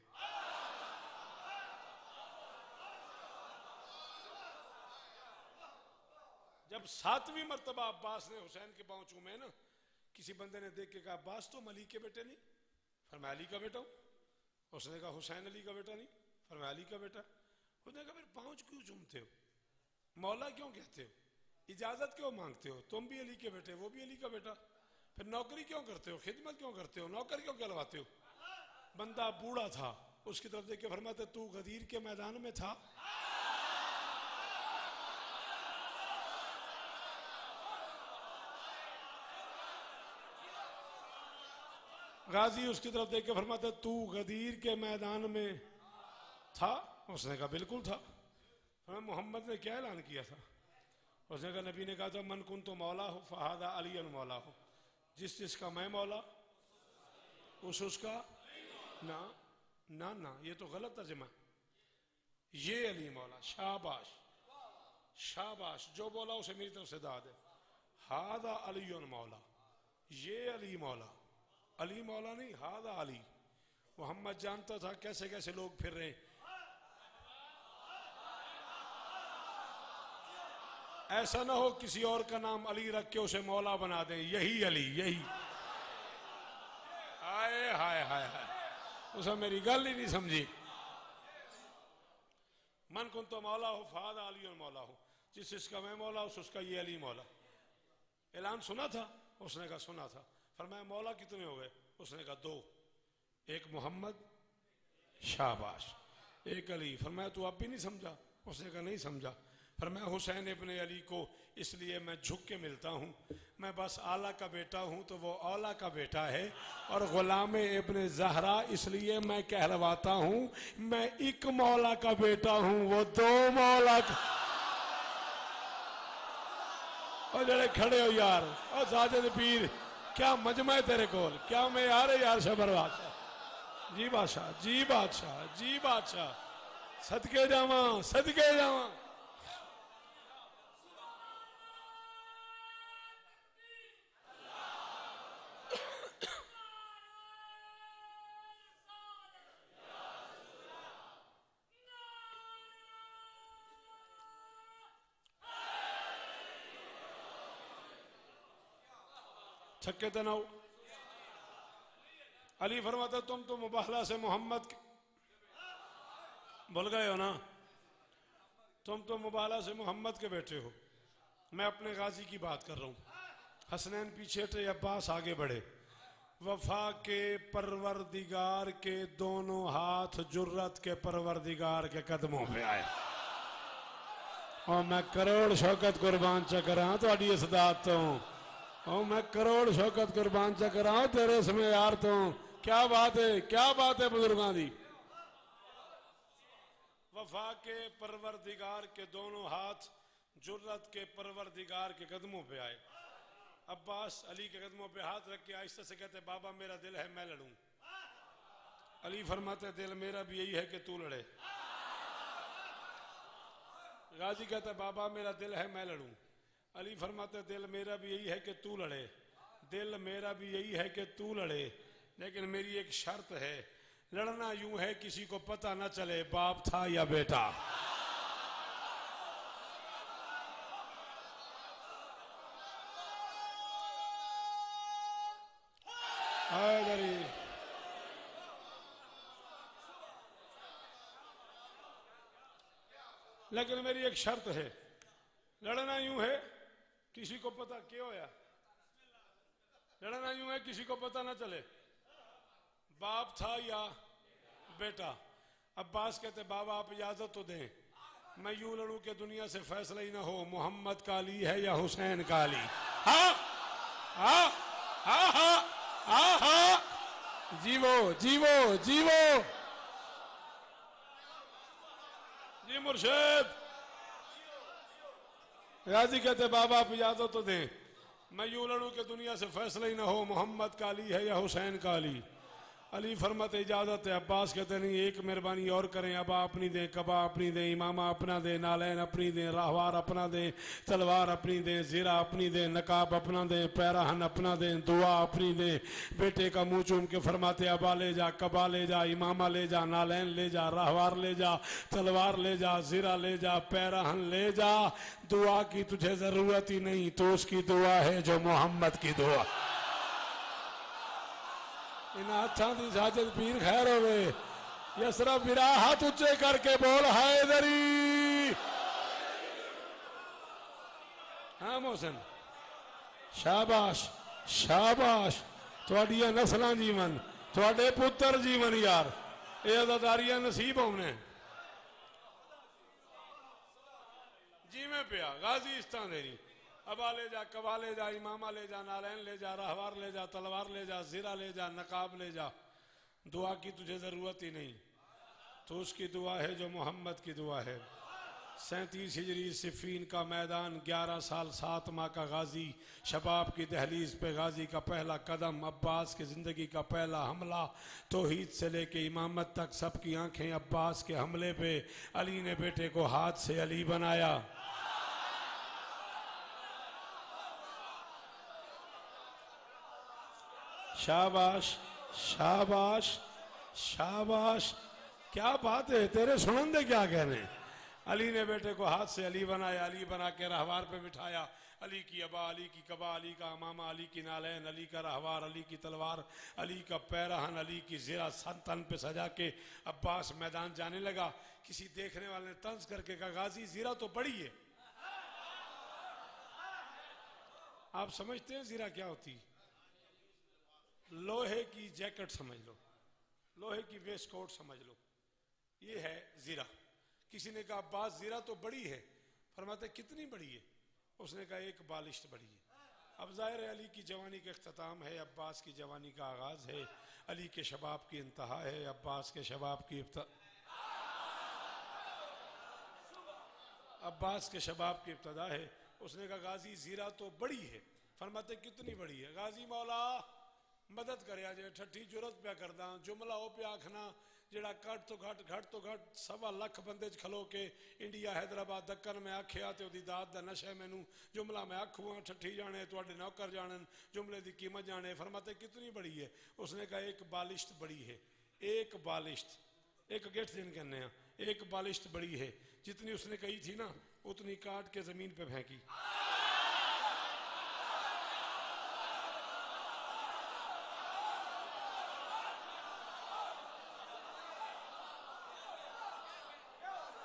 جب ساتویں مرتبہ عباس نے حسین کے پاؤں چومے نا، کسی بندے نے دیکھ کے کہا، عباس تو علی کے بیٹے نہیں؟ فرمایا، علی کا بیٹا ہوں۔ اس نے کہا، حسین علی کا بیٹا نہیں؟ فرمایا، علی کا بیٹا۔ اس نے کہا، پھر پاؤں کیوں چومتے ہو؟ مولا کیوں کہتے ہو؟ اجازت کیوں مانگتے ہو؟ تم بھی علی کے بیٹے، وہ بھی علی کا بیٹا۔ پھر نوکری کیوں کرتے ہو؟ خدمت کیوں کرتے ہو؟ نوکر کیوں کہلواتے ہو؟ بندہ بوڑھا تھا، اس کی طرف دیکھ کے فرماتے، تو غدیر کے میدان میں تھا۔ غازی اس کی طرف دیکھ کے فرماتے، تو غدیر کے میدان میں تھا۔ اس نے کہا، بالکل تھا۔ محمد نے کیا اعلان کیا تھا؟ اس نے کہا نبی نے کہا تھا، من کن تو مولا ہو فہادہ علی مولا ہو۔ جس جس کا میں مولا، اس اس کا نہ نہ نہ، یہ تو غلط ترجمہ ہے۔ یہ علی مولا، شاباش شاباش، جو بولا اسے میری طرف سے داد ہے۔ ہادہ علی مولا، یہ علی مولا۔ علی مولا نہیں ہادہ علی۔ محمد جانتا تھا کیسے کیسے لوگ پھر رہے۔ ہیں ایسا نہ ہو کسی اور کا نام علی رکھ کے اسے مولا بنا دیں۔ یہی علی، یہی۔ ہائے ہائے ہائے ہائے۔ اسے میری گل ہی نہیں سمجھی۔ من کن تو مولا ہو، فہد علی اور مولا ہو۔ جس اس کا میں مولا، اس اس کا یہ علی مولا۔ اعلان سنا تھا؟ اس نے کہا سنا تھا۔ فرمایا مولا کتنے ہو گئے؟ اس نے کہا دو۔ ایک محمد شاباش، ایک علی۔ فرمایا تو اب بھی نہیں سمجھا؟ اس نے کہا نہیں سمجھا۔ فرمایا حسین ابن علی کو اس لیے میں جھک کے ملتا ہوں۔ میں بس آلہ کا بیٹا ہوں تو وہ اولا کا بیٹا ہے اور غلام ابن زہرا اس لیے میں کہلواتا ہوں۔ میں ایک مولا کا بیٹا ہوں، وہ دو مولا کا۔ اور جڑے کھڑے ہو یار، اور ساجد پیر، کیا مجمع ہے تیرے کول؟ کیا میں یار یار شبر بادشاہ جی بادشاہ جی بادشاہ جی بادشاہ۔ صدقے جاواں صدقے جاواں۔ چھکے تناؤ علی فرماتا تم تو مباہلہ سے محمد بول گئے ہو نا؟ تم تو مباہلہ سے محمد کے بیٹے ہو۔ میں اپنے غازی کی بات کر رہا ہوں۔ حسنین پیچھے تھے، عباس آگے بڑھے۔ وفا کے پروردگار کے دونوں ہاتھ جرت کے پروردگار کے قدموں پہ آئے۔ اور میں کروڑ شوکت قربان چکراں تو اڈی اسداد تو۔ ہوں او میں کروڑ شوکت قربان چکراں تیرے سمیں یار تو کیا بات ہے؟ کیا بات ہے بزرگاں دی؟ وفا کے پروردگار کے دونوں ہاتھ جرت کے پروردگار کے قدموں پہ آئے۔ عباس علی کے قدموں پہ ہاتھ رکھ کے آہستہ سے کہتے بابا میرا دل ہے، میں لڑوں۔ علی فرماتے دل میرا بھی یہی ہے کہ تو لڑے۔ غازی کہتا ہے، بابا میرا دل ہے، میں لڑوں۔ علی فرماتے دل میرا بھی یہی ہے کہ تو لڑے۔ دل میرا بھی یہی ہے کہ تو لڑے۔ لیکن میری ایک شرط ہے، لڑنا یوں ہے، کسی کو پتہ نہ چلے باپ تھا یا بیٹا۔ لیکن میری ایک شرط ہے، لڑنا یوں ہے کسی کو پتا کیا ہویا؟ لڑنا یوں ہے کسی کو پتا نہ چلے۔ باپ تھا یا بیٹا؟ عباس کہتے، بابا، آپ اجازت تو دیں۔ میں یوں لڑوں کہ دنیا سے فیصلہ ہی نہ ہو، محمد کا علی ہے یا حسین کا علی ہاں؟ ہاں؟ ہاں ہاں ہاں ہاں۔ جیو جیو جیو۔ جی مرشد! راضی کہتے بابا آپ اجازت تو دیں۔ میں یوں لڑوں کہ دنیا سے فیصلہ ہی نہ ہو، محمد کا علی ہے یا حسین کا علی علی فرمت اجازت ہے، عباس کہتے نہیں، ایک مہربانی اور کریں، ابا اپنی دیں، کبا اپنی دیں، امامہ اپنا دیں، نالین اپنی دیں، راہوار اپنا دیں، تلوار اپنی دیں زیرہ اپنی دیں، نقاب اپنا دیں، پیراہن اپنا دیں، دعا اپنی دیں۔ بیٹے کا منہ چوم کے فرماتے ابا لے جا، کبا لے جا، امامہ لے جا، نالین لے جا، راہوار لے جا، تلوار لے جا زیرہ لے جا، پیراہن لے جا۔ دعا کی تجھے ضرورت ہی نہیں، تو اس کی دعا ہے جو محمد کی دعا۔ ان ہاتھاں دی ساجد پیر خیر ہوئے یسرف برا ہاتھ اچھے کر کے بول حیدری ہاں محسن شاباش شاباش تھوڑیاں نسلاں جیون تھوڑے پتر جیون یار یہ ازاداریاں نصیب ہونے جی میں پیا غازی استان دینی ابا لے جا، کبا لے جا، امامہ لے جا نالین لے جا رہوار لے جا، تلوار لے جا، زیرہ لے جا، نقاب لے جا۔ دعا کی تجھے ضرورت ہی نہیں۔ تو اس کی دعا ہے جو محمد کی دعا ہے۔ سینتیس ہجری، صفین کا میدان، گیارہ سال سات ماہ کا غازی، شباب کی دہلیز پہ غازی کا پہلا قدم، عباس کی زندگی کا پہلا حملہ۔ توحید سے لے کے امامت تک سب کی آنکھیں عباس کے حملے پہ، علی نے بیٹے کو ہاتھ سے علی بنایا۔ شاباش شاباش شاباش، کیا بات ہے؟ تیرے سنندے کیا کہنے؟ علی نے بیٹے کو ہاتھ سے علی بنایا، علی بنا کے رہوار پہ بٹھایا۔ علی کی ابا، علی کی کبا، علی کا امامہ، علی کی نالین، علی کا رہوار، علی کی تلوار، علی کا پیرہن، علی کی زیرہ سن تن پہ سجا کے عباس میدان جانے لگا۔ کسی دیکھنے والے نے طنز کر کے کہا، غازی، زیرہ تو بڑی ہے۔ آپ سمجھتے ہیں زیرہ کیا ہوتی؟ لوہے کی جیکٹ سمجھ لو، لوہے کی ویسٹ کوٹ سمجھ لو۔ یہ ہے زیرہ۔ کسی نے کہا عباس زیرہ تو بڑی ہے۔ فرماتے کتنی بڑی ہے؟ اس نے کہا، ایک بالشت بڑی ہے۔ اب ظاہر ہے، علی کی جوانی کا اختتام ہے، عباس کی جوانی کا آغاز ہے۔ علی کے شباب کی انتہا ہے، عباس کے شباب کی ابتدا عباس کے شباب کی ابتدا ہے۔ اس نے کہا، غازی زیرہ تو بڑی ہے۔ فرماتے کتنی بڑی ہے؟ غازی مولا مدد کریا جے، ٹھٹھی جرت پیا کردا، جملہ او پیا آکھنا جڑا کٹ تو گھٹ گھٹ تو گھٹ سوا لکھ بندے چ کھلو کے انڈیا، حیدرآباد، دکن میں آکھیا تے اودی داد دا نشہ مینوں جملہ میں آکھواں ٹھٹھی جانے، تواڈے نوکر جانن، جملے دی قیمت جانے، فرماتے کتنی بڑی ہے؟ اس نے کہا ایک بالشت بڑی ہے، ایک بالشت، ایک گیٹ جن کہنے ہیں، ایک بالشت بڑی ہے، جتنی اس نے کہی تھی نا، اتنی کاٹ کے زمین پہ پھینکی۔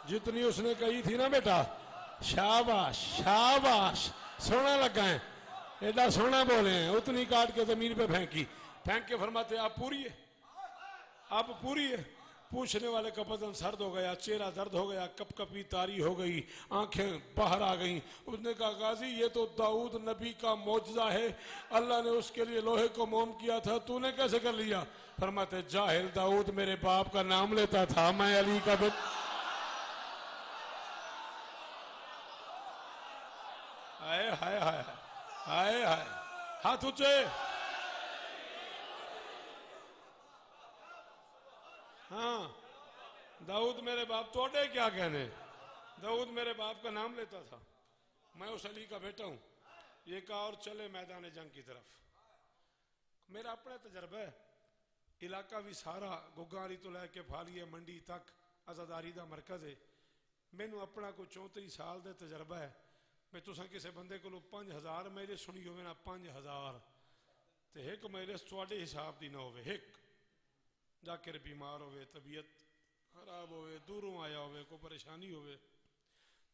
جتنی اس نے کہی تھی نا بیٹا، شاباش شاباش، سونا لگا ہے۔ ایڈا سونا بولے ہیں، اتنی کاٹ کے زمین پہ پھینکی۔ پھینک کے فرماتے آپ پوری ہے آپ پوری ہے پوچھنے والے کا بدن سرد ہو گیا، چہرہ درد ہو گیا، کپ کپی تاری ہو گئی، آنکھیں باہر آ گئیں۔ اس نے کہا، غازی، یہ تو داؤد نبی کا معجزہ ہے۔ اللہ نے اس کے لیے لوہے کو موم کیا تھا، تو نے کیسے کر لیا؟ فرماتے جاہل داؤد میرے باپ کا نام لیتا تھا، میں علی کا بیٹا ہائے ہائے ہائے ہائے ہائے، ہاتھ اونچے۔ ہاں داؤد میرے باپ توڑے کیا کہنے؟ داؤد میرے باپ کا نام لیتا تھا۔ میں اس علی کا بیٹا ہوں۔ یہ کہا، اور چلے میدان جنگ کی طرف۔ میرا اپنا تجربہ ہے۔ علاقہ بھی سارا گگاری تو لے کے پھالیے منڈی تک ازاداری دا مرکز ہے۔ مینو اپنا کوئی چونتری سال دے تجربہ ہے۔ میں تسا کسی بندے کو پانچ ہزار میرے سنی ہوئے نا پانچ ہزار۔ تے ایک میرے تواڈے حساب دی ہوئے ایک جا بیمار ہوئے طبیعت خراب ہوئے دوروں آیا ہوئے کوئی پریشانی ہوئے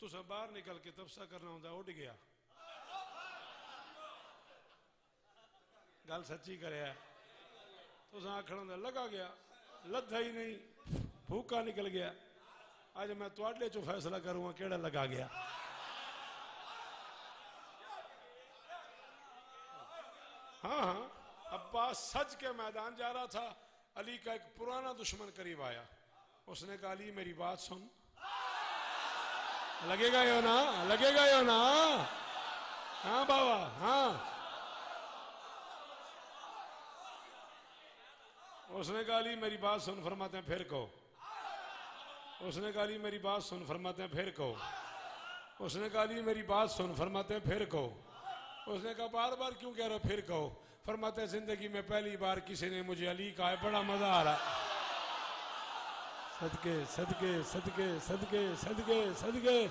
تسا باہر نکل کے تبصہ کرنا گیا۔ گل سچی کریا تسا آکھنا ہوندا، لگا گیا، لدھا ہی نہیں، پھوکا نکل گیا۔ اج میں تواڈے چو فیصلہ کروں ہاں، کیڑا لگا گیا؟ ہاں ہاں عباس سچ کے میدان جا رہا تھا، علی کا ایک پرانا دشمن قریب آیا۔ اس نے کہا، علی، میری بات سن۔ لگے گا یو نا لگے گا یو نا ہاں بابا ہاں۔ اس نے کہا، علی، میری بات سن، فرماتے ہیں، پھر کہو۔ اس نے کہا، علی، میری بات سن، فرماتے ہیں، پھر کہو۔ اس نے کہا، علی، میری بات سن، فرماتے ہیں، پھر کہو۔ اس نے کہا، بار بار کیوں کہہ رہا پھر کہو. فرماتے زندگی میں پہلی بار کسی نے مجھے علی کہا ہے، بڑا مزہ آ رہا صدقے صدقے صدقے صدقے صدقے صدقے۔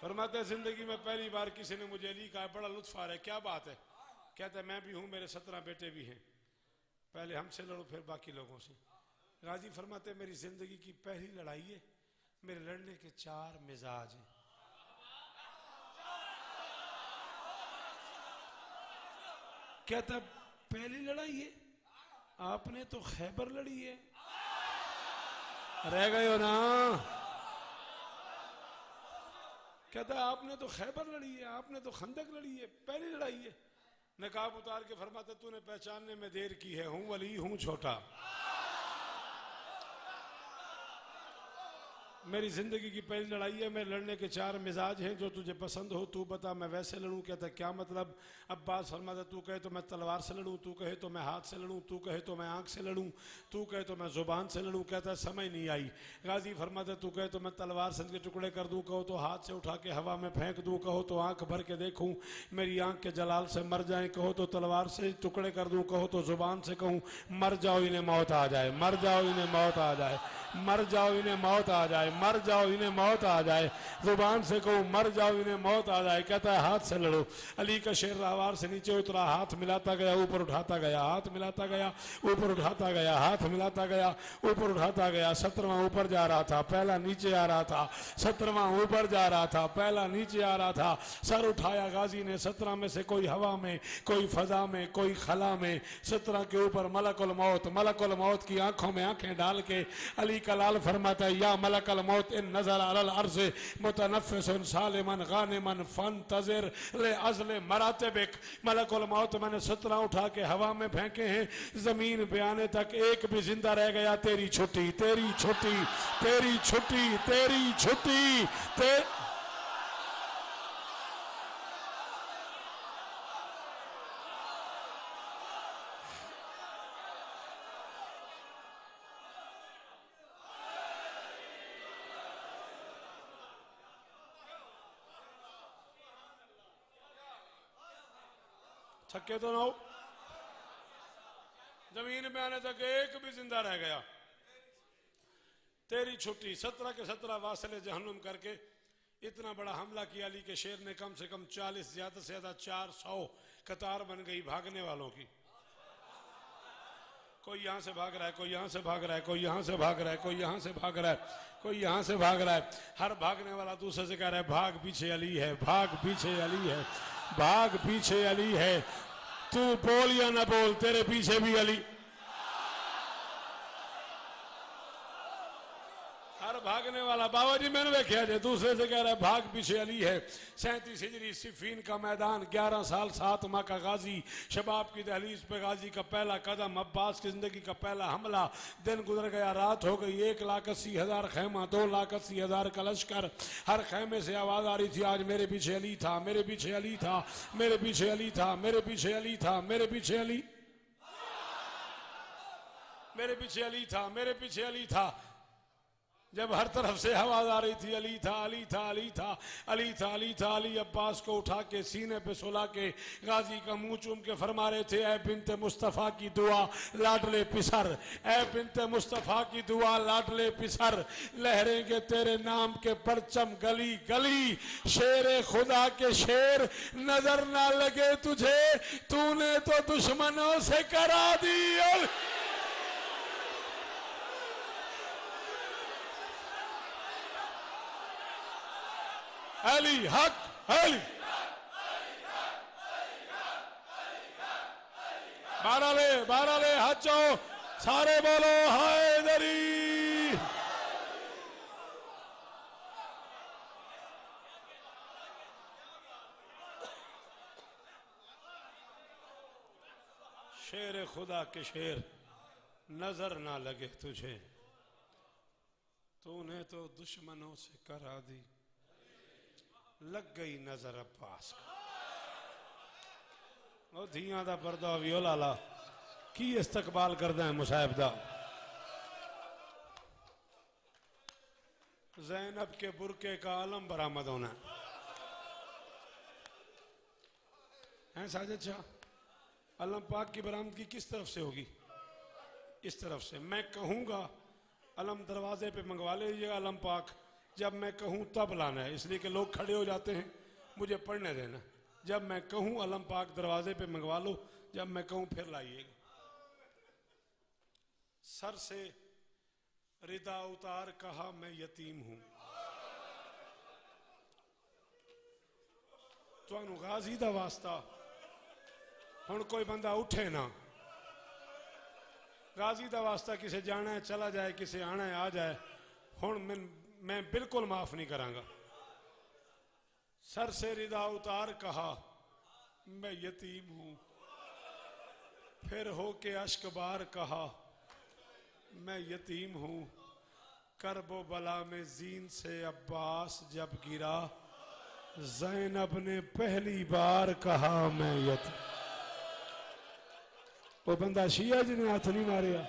فرماتے زندگی میں پہلی بار کسی نے مجھے علی کہا ہے، بڑا لطف آ رہا ہے، کیا بات ہے؟ کہتا ہے، میں بھی ہوں، میرے سترہ بیٹے بھی ہیں۔ پہلے ہم سے لڑو، پھر باقی لوگوں سے۔ غازی فرماتے ہیں، میری زندگی کی پہلی لڑائی ہے میرے لڑنے کے چار مزاج ہیں۔ کہتا پہلی لڑائی ہے؟ آپ نے تو خیبر لڑی ہے۔ رہ گئے ہو نا؟ کہتا آپ نے تو خیبر لڑی ہے؟ آپ نے تو خندق لڑی ہے۔ پہلی لڑائی ہے۔ نقاب اتار کے فرماتے تو نے پہچاننے میں دیر کی ہے۔ ہوں ولی، ہوں چھوٹا۔ میری زندگی کی پہلی لڑائی ہے میں لڑنے کے چار مزاج ہیں جو تجھے پسند ہو، تو بتا میں ویسے لڑوں کہتا کیا مطلب؟ عباس فرماتا تو کہے تو میں تلوار سے لڑوں، تو کہے تو میں ہاتھ سے لڑوں، تو کہے تو میں آنکھ سے لڑوں، تو کہے تو میں زبان سے لڑوں، کہتا سمجھ نہیں آئی۔ غازی فرماتا تو کہے تو میں تلوار سے کے ٹکڑے کر دوں، کہو تو ہاتھ سے اٹھا کے ہوا میں پھینک دوں، کہو تو آنکھ بھر کے دیکھوں، میری آنکھ کے جلال سے مر جائیں، کہو تو تلوار سے ٹکڑے کر دوں، کہو تو زبان سے کہوں، مر جاؤ انہیں موت آ جائے، مر جاؤ انہیں موت آ جائے، مر جاؤ انہیں موت آ جائے مر جاؤ، انہیں موت آ جائے۔ زبان سے کہوں مر جاؤ، انہیں موت آ جائے۔ کہتا ہے، ہاتھ سے لڑو۔ علی کا شیر راوار سے نیچے اترا، ہاتھ ملاتا گیا، اوپر اٹھاتا گیا، ہاتھ ملاتا گیا، اوپر اٹھاتا گیا، ہاتھ ملاتا گیا، اوپر اٹھاتا گیا۔ سترواں اوپر جا رہا تھا، پہلا نیچے آ رہا تھا۔ سترواں اوپر جا رہا تھا، پہلا نیچے آ رہا تھا۔ سر اٹھایا غازی نے، سترہ میں سے کوئی ہوا میں، کوئی فضا میں، کوئی خلا میں۔ سترہ کے اوپر ملک الموت ملک الموت کی آنکھوں میں آنکھیں ڈال کے علی کلال فرماتا ہے، یا ملک الموت۔ ان نظر علی الارض متنفس سالما غانما فانتظر لعزل ازل مراتبک۔ ملک الموت میں نے سترہ اٹھا کے ہوا میں پھینکے ہیں۔ زمین پہ آنے تک ایک بھی زندہ رہ گیا۔ تیری چھٹی تیری چھٹی تیری چھٹی تیری چھٹی، تیری تھکے تو نہ ہو۔ زمین میں آنے تک ایک بھی زندہ رہ گیا۔ تیری چھٹی سترہ کے سترہ واصل جہنم کر کے اتنا بڑا حملہ کیا، علی کے شیر نے کم سے کم چالیس، زیادہ سے زیادہ چار سو قطار بن گئی بھاگنے والوں کی۔ کوئی یہاں سے بھاگ رہا ہے، کوئی یہاں سے بھاگ رہا ہے، کوئی یہاں سے بھاگ رہا ہے، کوئی یہاں سے بھاگ رہا ہے، کوئی یہاں سے بھاگ رہا ہے۔ ہر بھاگنے والا دوسرے سے کہہ رہا ہے، بھاگ پیچھے علی ہے، بھاگ پیچھے علی ہے، بھاگ پیچھے علی ہے۔ تو بول یا نہ بول تیرے پیچھے بھی علی ہر بھاگنے والا بابا جی میں نے دیکھا جائے جی، دوسرے سے کہہ رہا ہے، بھاگ پیچھے علی ہے۔ سینتیس ہجری صفین کا میدان، گیارہ سال سات ماہ کا غازی، شباب کی دہلیز پہ غازی کا پہلا قدم، عباس کی زندگی کا پہلا حملہ۔ دن گزر گیا، رات ہو گئی، ایک لاکھ اسی ہزار خیمہ، دو لاکھ اسی ہزار کا لشکر ہر خیمے سے آواز آ رہی تھی، آج میرے پیچھے علی تھا، میرے پیچھے علی تھا، میرے پیچھے علی تھا، میرے پیچھے علی تھا، میرے پیچھے علی۔ میرے پیچھے علی تھا، میرے پیچھے علی تھا۔ جب ہر طرف سے آواز آ رہی تھی، علی تھا علی تھا علی تھا علی تھا علی تھا، علی عباس کو اٹھا کے سینے پہ سلا کے غازی کا منہ چوم کے فرما رہے تھے، اے بنت مصطفیٰ کی دعا لاڈلے پسر، اے بنت مصطفیٰ کی دعا لاڈلے پسر، لہریں گے تیرے نام کے پرچم گلی گلی، شیر خدا کے شیر، نظر نہ لگے تجھے، تو نے تو دشمنوں سے کرا دی۔ علی حق، علی بارہ لے بارہ لے ہاتھ چاہو سارے بولو حیدری۔ شیر خدا کے شیر، نظر نہ لگے تجھے۔ تو نے تو دشمنوں سے کرا دی۔ لگ گئی نظر عباس کا او دھیاں دا پردہ ہوئی او لالا، کی استقبال کردہ ہے مصاحب دا؟ زینب کے برکے کا علم برآمد ہونا ہیں ساجد شاہ، علم پاک کی برآمدگی کس طرف سے ہوگی؟ اس طرف سے۔ میں کہوں گا، علم دروازے پہ منگوا لیجیے گا علم پاک۔ جب میں کہوں تب لانا ہے، اس لیے کہ لوگ کھڑے ہو جاتے ہیں، مجھے پڑھنے دینا۔ جب میں کہوں علم پاک دروازے پہ منگوا لو، جب میں کہوں پھر لائیے گا۔ سر سے ردا اتار کہا میں یتیم ہوں۔ تو غازی دا واسطہ۔ ہن کوئی بندہ اٹھے نا غازی دا واسطہ کسے جانا ہے، چلا جائے، کسے آنا ہے، آ جائے۔ ہن میں میں بالکل معاف نہیں کراں گا۔ سر سے ردا اتار کہا، میں یتیم ہوں۔ پھر ہو کے اشک بار کہا، میں یتیم ہوں۔ کرب و بلا میں زین سے عباس جب گرا، زینب نے پہلی بار کہا، میں یتیم۔ وہ بندہ شیعہ جی نے ہاتھ نہیں ماریا۔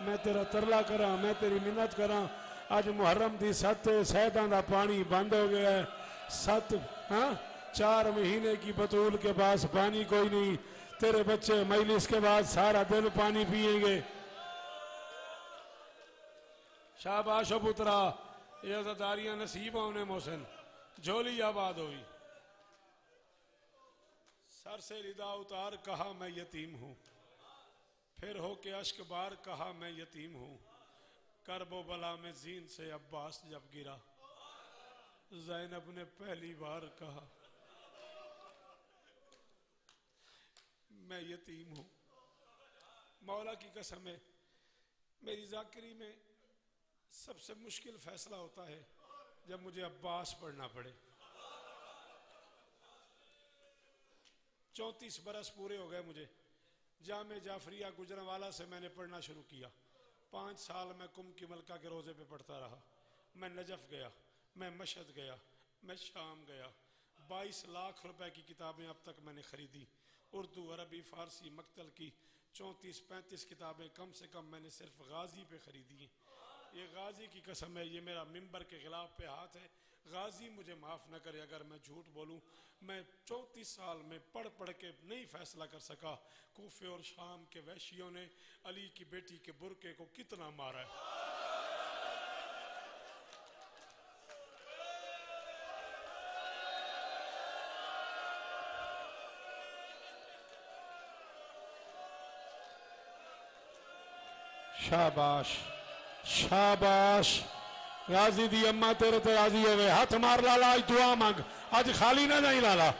میں تیرا ترلا کراں، میں تیری منت کراں۔ اج محرم دی ست سیدان دا پانی بند ہو گیا ہے ست ہاں چار مہینے کی بطول کے پاس پانی کوئی نہیں تیرے بچے مجلس کے بعد سارا دن پانی پیئیں گے شاباش و پترا یہ عزداریاں نصیب ہونے محسن جھولی آباد ہوئی سر سے ردا اتار کہا میں یتیم ہوں پھر ہو کے اشک بار کہا میں یتیم ہوں کرب و بلا میں زین سے عباس جب گرا۔ زینب نے پہلی بار کہا، میں یتیم ہوں۔ مولا کی قسم ہے، میری ذاکری میں سب سے مشکل فیصلہ ہوتا ہے جب مجھے عباس پڑھنا پڑے۔ چونتیس برس پورے ہو گئے مجھے۔ جامع جعفریہ گجرانوالا سے میں نے پڑھنا شروع کیا۔ پانچ سال میں کم کی ملکہ کے روزے پہ پڑھتا رہا۔ میں نجف گیا، میں مشہد گیا، میں شام گیا۔ بائیس لاکھ روپے کی کتابیں اب تک میں نے خریدی۔ اردو، عربی، فارسی، مقتل کی چونتیس، پینتیس کتابیں کم سے کم میں نے صرف غازی پہ خریدی ہیں۔ یہ غازی کی قسم ہے، یہ میرا ممبر کے خلاف پہ ہاتھ ہے۔ غازی مجھے معاف نہ کرے اگر میں جھوٹ بولوں۔ میں چونتیس سال میں پڑھ پڑھ کے نہیں فیصلہ کر سکا۔ کوفے اور شام کے ویشیوں نے علی کی بیٹی کے برکے کو کتنا مارا ہے۔ شاباش شاباش۔ غازی دی اما تیرے تے راضی ہوئے ہاتھ مار لالا، آج دعا مانگ۔ آج خالی نہ نہیں لالا۔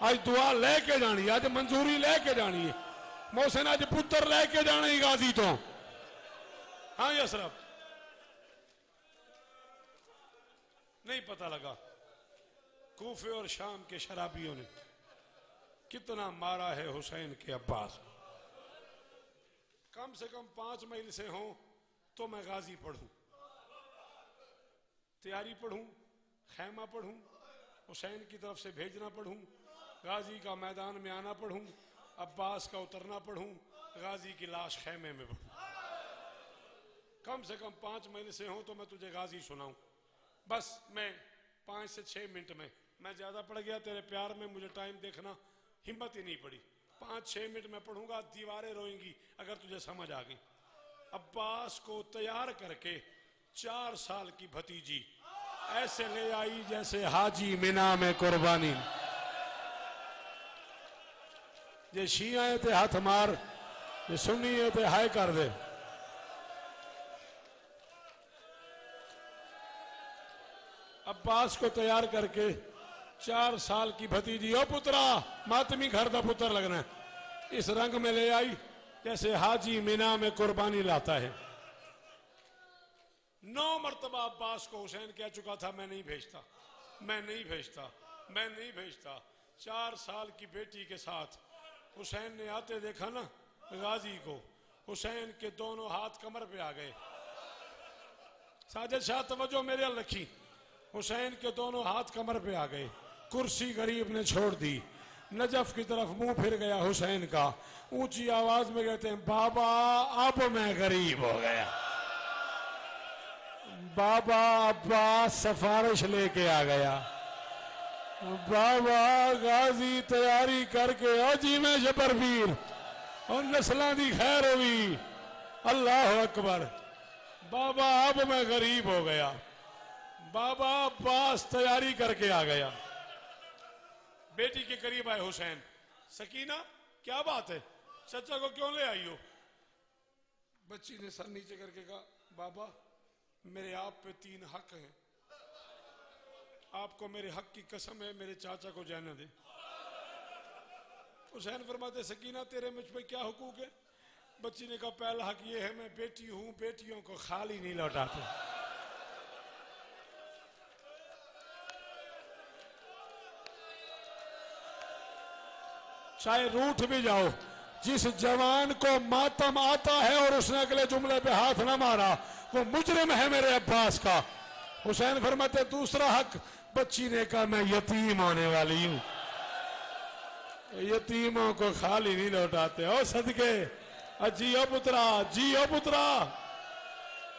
آج دعا لے کے جانی آج منظوری لے کے جانی ہے۔ محسن، آج پتر لے کے جانے ہی غازی تو۔ ہاں جی، یسرف نہیں پتہ لگا۔ کوفے اور شام کے شرابیوں نے کتنا مارا ہے حسین کے عباس۔ کم سے کم پانچ میل سے ہوں تو میں غازی پڑھوں۔ تیاری پڑھوں، خیمہ پڑھوں، حسین کی طرف سے بھیجنا پڑھوں، غازی کا میدان میں آنا پڑھوں، عباس کا اترنا پڑھوں، غازی کی لاش خیمے میں پڑھوں۔ کم سے کم پانچ مہینے سے ہوں تو میں تجھے غازی سناؤں۔ بس میں پانچ سے چھ منٹ میں میں زیادہ پڑھ گیا، تیرے پیار میں مجھے ٹائم دیکھنا ہمت ہی نہیں پڑی۔ پانچ چھ منٹ میں پڑھوں گا، دیواریں روئیں گی، اگر تجھے سمجھ آ گئی۔ عباس کو تیار کر کے چار سال کی بھتیجی ایسے لے آئی جیسے حاجی مینا میں قربانی۔ یہ شیعہ تے ہاتھ مار، یہ سنی تے ہائے کر دے۔ عباس کو تیار کر کے چار سال کی بھتیجی، او پترا، ماتمی گھر دا پتر لگنا۔ ہے اس رنگ میں لے آئی جیسے حاجی مینا میں قربانی لاتا ہے۔ نو مرتبہ عباس کو حسین کہہ چکا تھا، میں نہیں بھیجتا، میں نہیں بھیجتا، میں نہیں بھیجتا۔ چار سال کی بیٹی کے ساتھ حسین نے آتے دیکھا نا غازی کو، حسین کے دونوں ہاتھ کمر پہ آ گئے۔ ساجد شاہ، توجہ میرے رکھی۔ حسین کے دونوں ہاتھ کمر پہ آ گئے۔ کرسی غریب نے چھوڑ دی۔ نجف کی طرف منہ پھر گیا حسین کا۔ اونچی آواز میں کہتے ہیں، بابا، اب میں غریب ہو گیا۔ بابا عباس سفارش لے کے آ گیا۔ بابا غازی تیاری کر کے او جی میں شبر پیر۔ اور نسلوں دی خیر ہوئی اللہ اکبر۔ بابا اب میں غریب ہو گیا۔ بابا عباس تیاری کر کے آ گیا۔ بیٹی کے قریب آئے حسین۔ سکینہ، کیا بات ہے؟ چچا کو کیوں لے آئی ہو؟ بچی نے سر نیچے کر کے کہا، بابا میرے آپ پہ تین حق ہیں۔ آپ کو میرے حق کی قسم ہے، میرے چاچا کو جانے دے۔ حسین فرماتے، سکینہ، تیرے مجھ پہ کیا حقوق ہے؟ بچی نے کہا، پہلا حق یہ ہے، میں بیٹی ہوں، بیٹیوں کو خالی نہیں لوٹاتے۔ چاہے روٹ بھی جاؤ، جس جوان کو ماتم آتا ہے اور اس نے اگلے جملے پہ ہاتھ نہ مارا وہ مجرم ہے میرے عباس کا۔ حسین فرماتے دوسرا حق بچی نے کہا میں یتیم ہونے والی ہوں۔ یتیموں کو خالی نہیں لوٹاتے۔ او صدقے جیو پترا جیو پترا۔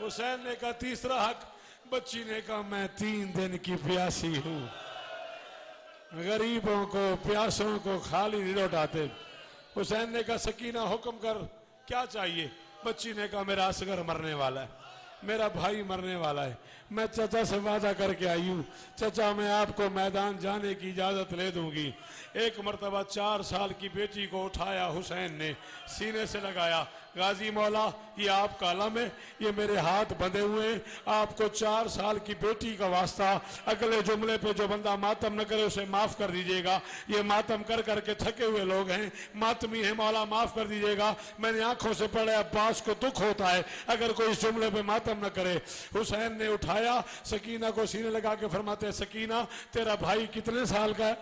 حسین نے کہا، تیسرا حق بچی نے کہا میں تین دن کی پیاسی ہوں۔ غریبوں کو، پیاسوں کو خالی نہیں لوٹاتے۔ حسین نے کہا، سکینہ حکم کر، کیا چاہیے؟ بچی نے کہا میرا اصغر مرنے والا ہے۔ میرا بھائی مرنے والا ہے۔ میں چچا سے وعدہ کر کے آئی ہوں۔ چچا، میں آپ کو میدان جانے کی اجازت لے دوں گی۔ ایک مرتبہ چار سال کی بیٹی کو اٹھایا حسین نے، سینے سے لگایا۔ غازی مولا، یہ آپ کا علم ہے، یہ میرے ہاتھ بندے ہوئے ہیں۔ آپ کو چار سال کی بیٹی کا واسطہ اگلے جملے پہ جو بندہ ماتم نہ کرے، اسے معاف کر دیجیے گا۔ یہ ماتم کر کر کے تھکے ہوئے لوگ ہیں۔ ماتمی ہیں، مولا، معاف کر دیجیے گا۔ میں نے آنکھوں سے پڑھے عباس کو دکھ ہوتا ہے۔ اگر کوئی اس جملے پہ ماتم نہ کرے، حسین نے اٹھایا اٹھایا سکینہ کو سینے لگا کے فرماتے ہیں، سکینہ، تیرا بھائی کتنے سال کا ہے؟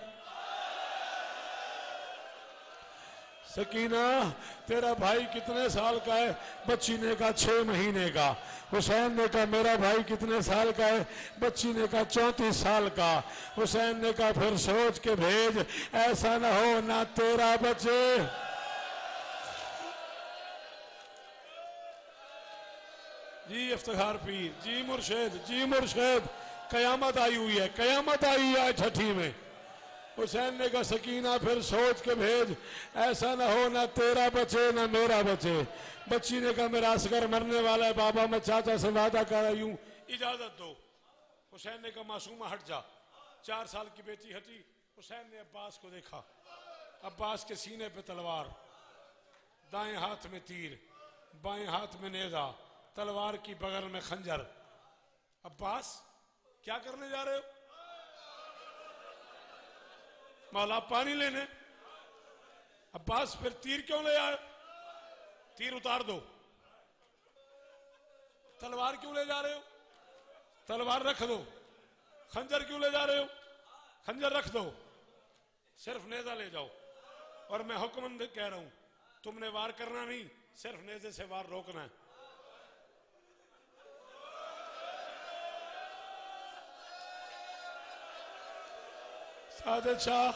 سکینہ، تیرا بھائی کتنے سال کا ہے؟ بچی نے کہا چھ مہینے کا۔ حسین نے کہا، میرا بھائی کتنے سال کا ہے؟ بچی نے کہا چونتیس سال کا۔ حسین نے کہا، پھر سوچ کے بھیج، ایسا نہ ہو، نہ تیرا بچے۔ جی افتخار پیر۔ جی مرشد۔ جی مرشد۔ قیامت آئی ہوئی ہے۔ قیامت آئی ہے چھٹی میں۔ حسین نے کہا، سکینہ، پھر سوچ کے بھیج۔ ایسا نہ ہو، نہ تیرا بچے، نہ میرا بچے۔ بچی نے کہا، میرا اصغر مرنے والا ہے۔ بابا، میں چاچا سے وعدہ کر رہی ہوں۔ اجازت دو۔ حسین نے کہا، معصومہ، ہٹ جا۔ چار سال کی بیٹی ہٹی۔ حسین نے عباس کو دیکھا۔ عباس کے سینے پہ تلوار۔ دائیں ہاتھ میں تیر، بائیں ہاتھ میں نیزا تلوار کی بغل میں خنجر۔ عباس، کیا کرنے جا رہے ہو؟ مولا پانی لینے۔ عباس، پھر تیر کیوں لے آئے؟ تیر اتار دو۔ تلوار کیوں لے جا رہے ہو؟ تلوار رکھ دو۔ خنجر کیوں لے جا رہے ہو؟ خنجر رکھ دو۔ صرف نیزہ لے جاؤ۔ اور میں حکم کہہ رہا ہوں، تم نے وار کرنا نہیں، صرف نیزے سے وار روکنا ہے۔ سادت شاہ،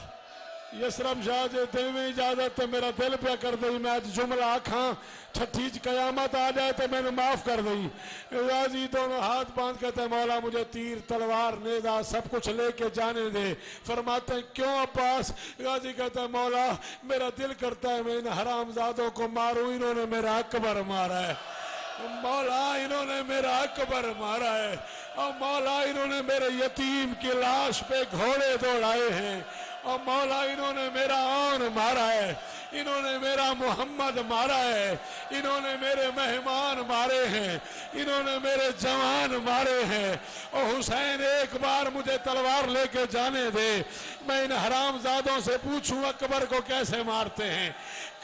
یسرم شاہ جی جے دیویں اجازت تے میرا دل پہ کر دئی، میں آج جملہ آکھاں چھٹیج قیامت آ جائے تے میں نے معاف کر دئی۔ غازی جی، دونوں ہاتھ باندھ کہتے ہیں مولا مجھے تیر، تلوار، نیزہ سب کچھ لے کے جانے دے۔ فرماتے ہیں، کیوں عباس؟ غازی جی کہتا ہے، مولا، میرا دل کرتا ہے، میں ان حرام زادوں کو ماروں، انہوں نے میرا اکبر مارا ہے۔ مولا انہوں نے میرا اکبر مارا ہے۔ اور مولا انہوں نے میرے یتیم کی لاش پہ گھوڑے دوڑائے ہیں۔ اور مولا انہوں نے میرا آن مارا ہے۔ انہوں نے میرا محمد مارا ہے۔ انہوں نے میرے مہمان مارے ہیں۔ انہوں نے میرے جوان مارے ہیں۔ اور حسین، ایک بار مجھے تلوار لے کے جانے دے۔ میں ان حرام زادوں سے پوچھوں اکبر کو کیسے مارتے ہیں۔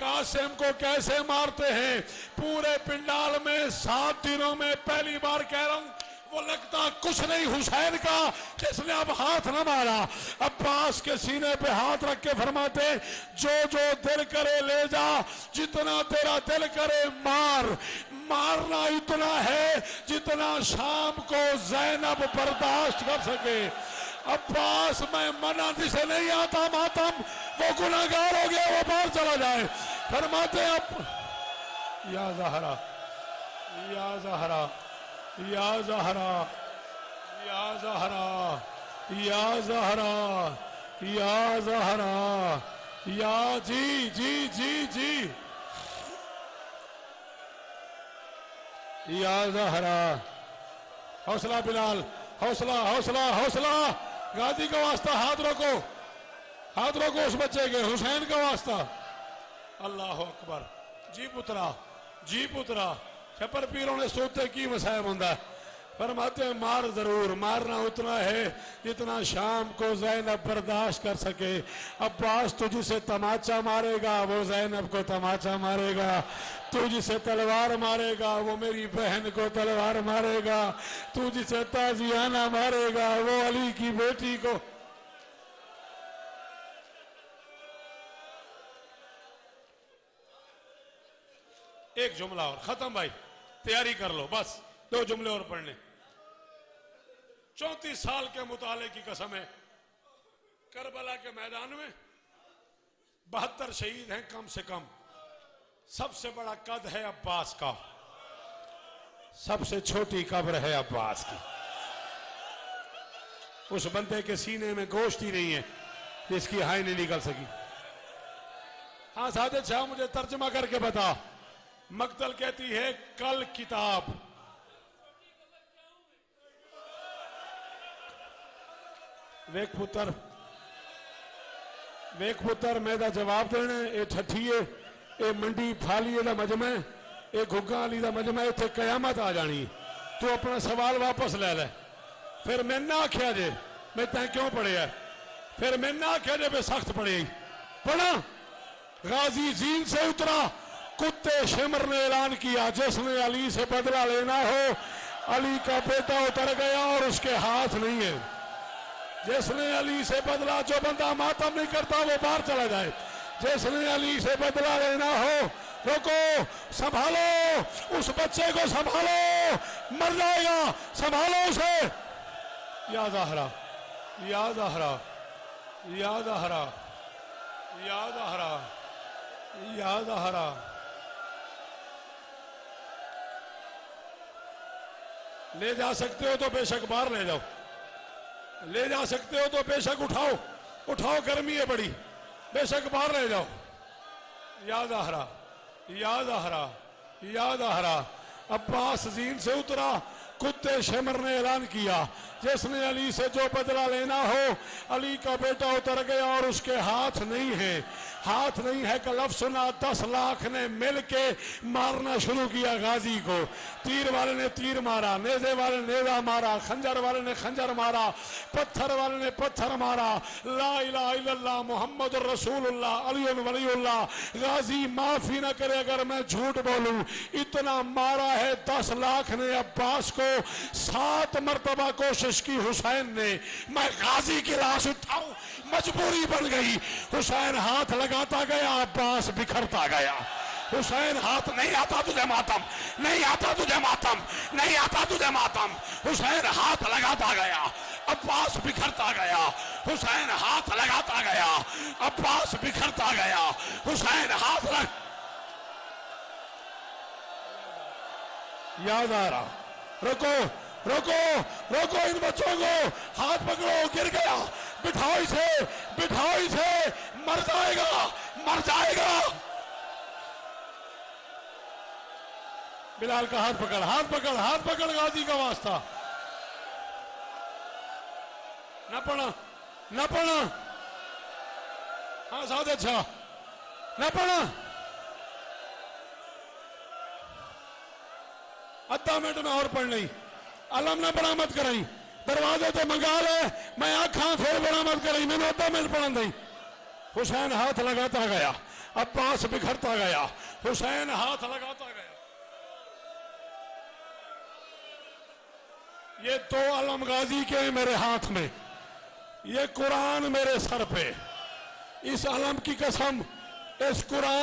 قاسم کو کیسے مارتے ہیں؟ پورے پنڈال میں سات دنوں میں پہلی بار کہہ رہا ہوں، وہ لگتا کچھ نہیں حسین کا، جس نے اب ہاتھ نہ مارا۔ عباس کے سینے پہ ہاتھ رکھ کے فرماتے، جو جو دل کرے لے جا، جتنا تیرا دل کرے مار۔ مارنا اتنا ہے جتنا شام کو زینب برداشت کر سکے۔ عباس، میں منع جسے نہیں آتا، ماتم، وہ گناہگار ہو گیا، وہ باہر چلا جائے۔ فرماتے اب، یا زہرا یا زہرا یا زہرا یا زہرا یا زہرا یا زہرا، یا جی جی جی جی۔ یا زہرا، حوصلہ بلال، حوصلہ حوصلہ حوصلہ۔ غازی کا واسطہ ہاتھ رکھو۔ ہاتھ روکو اس بچے کے، حسین کا واسطہ۔ اللہ اکبر۔ جی پترا جی پترا، چھپر پیروں نے سوتے کی مسائب ہوں فرماتے ہیں، مار ضرور، مارنا اتنا ہے جتنا شام کو زینب برداشت کر سکے۔ عباس تو جسے تماچا مارے گا، وہ زینب کو تماچا مارے گا۔ تو جسے تلوار مارے گا، وہ میری بہن کو تلوار مارے گا۔ تو جسے تازیانہ مارے گا، وہ علی کی بیٹی کو۔ ایک جملہ اور ختم بھائی، تیاری کر لو، بس۔ دو جملے اور پڑھنے۔ چونتیس سال کے مطالعے کی قسم ہے۔ کربلا کے میدان میں بہتر شہید ہیں کم سے کم۔ سب سے بڑا قد ہے عباس کا۔ سب سے چھوٹی قبر ہے عباس کی۔ اس بندے کے سینے میں گوشت ہی نہیں ہے۔ جس کی ہائی نہیں نکل سکی۔ ہاں سادت شاہ، مجھے ترجمہ کر کے بتا۔ مقتل کہتی ہے، کل کتاب۔ ویک پتر ویک پتر، میں دا جواب دینے اے ٹھٹھیے اے منڈی پھالیے دا مجمع اے گھگا علی دا مجمع اے تھے قیامت آ جانی تو اپنا سوال واپس لے لے۔ پھر میں نہ کیا جے، میں تین کیوں ہے؟ پھر میں نہ کیا جے سخت پڑھے ہی پڑھا غازی زین سے اترا، کتے شمر نے اعلان کیا، جس نے علی سے بدلہ لینا ہو، علی کا بیٹا اتر گیا اور اس کے ہاتھ نہیں ہے۔ جس نے علی سے بدلہ جو بندہ ماتم نہیں کرتا وہ باہر چلا جائے۔ جس نے علی سے بدلہ لینا ہو روکو سنبھالو، اس بچے کو سنبھالو، مر جائے گا، سنبھالو اسے۔ یا زہرا یا زہرا یا زہرا یا زہرا یا زہرا۔ لے جا سکتے ہو تو بے شک باہر لے جاؤ۔ لے جا سکتے ہو تو بے شک اٹھاؤ۔ اٹھاؤ، گرمی ہے بڑی۔ بے شک باہر لے جاؤ۔ یاد آہرا یاد آہرا یاد آہرا عباس زین سے اترا۔ کتے شمر نے اعلان کیا، جس نے علی سے جو بدلہ لینا ہو، علی کا بیٹا اتر گیا اور اس کے ہاتھ نہیں ہے۔ ہاتھ نہیں ہے کہ لفظ سنا دس لاکھ نے مل کے مارنا شروع کیا غازی کو۔ تیر والے نے تیر مارا، نیزے والے نے نیزہ مارا، خنجر والے نے خنجر مارا، پتھر والے نے پتھر مارا۔ لا الہ الا اللہ، محمد رسول اللہ، علی ولی اللہ۔ غازی معافی نہ کرے اگر میں جھوٹ بولوں۔ اتنا مارا ہے، دس لاکھ نے عباس کو سات مرتبہ کوشش کی حسین نے۔ میں غازی کی لاش اٹھاؤں، مجبوری بن گئی۔ حسین ہاتھ لگاتا گیا، عباس بکھرتا گیا۔ حسین ہاتھ نہیں آتا تجھے ماتم، نہیں آتا تجھے ماتم، نہیں آتا تجھے ماتم۔ حسین ہاتھ لگاتا گیا، عباس بکھرتا گیا۔ حسین ہاتھ لگاتا گیا، عباس بکھرتا گیا۔ حسین ہاتھ لگ۔ یاد آ رہا۔ رکو رکو رکو ان بچوں کو۔ ہاتھ پکڑو، گر گیا۔ بٹھاؤ اسے بٹھاؤ اسے مر جائے گا، مر جائے گا۔ بلال کا ہاتھ پکڑ ہاتھ پکڑ ہاتھ پکڑ غازی کا واسطہ۔ نہ پڑھا نہ پڑھا۔ ہاں ساتھ اچھا۔ نہ پڑھا۔ ادھا منٹ میں اور پڑھ نہیں علم نہ برامت کرائی۔ دروازے تو منگا لے۔ میں آنکھاں پھر برامت کرائی۔ میں نے ادھا منٹ پڑھن دیں حسین ہاتھ لگاتا گیا۔ عباس بکھرتا گیا۔ حسین ہاتھ لگاتا گیا۔ یہ دو علم غازی کے ہیں میرے ہاتھ میں۔ یہ قرآن میرے سر پہ۔ اس علم کی قسم، اس قرآن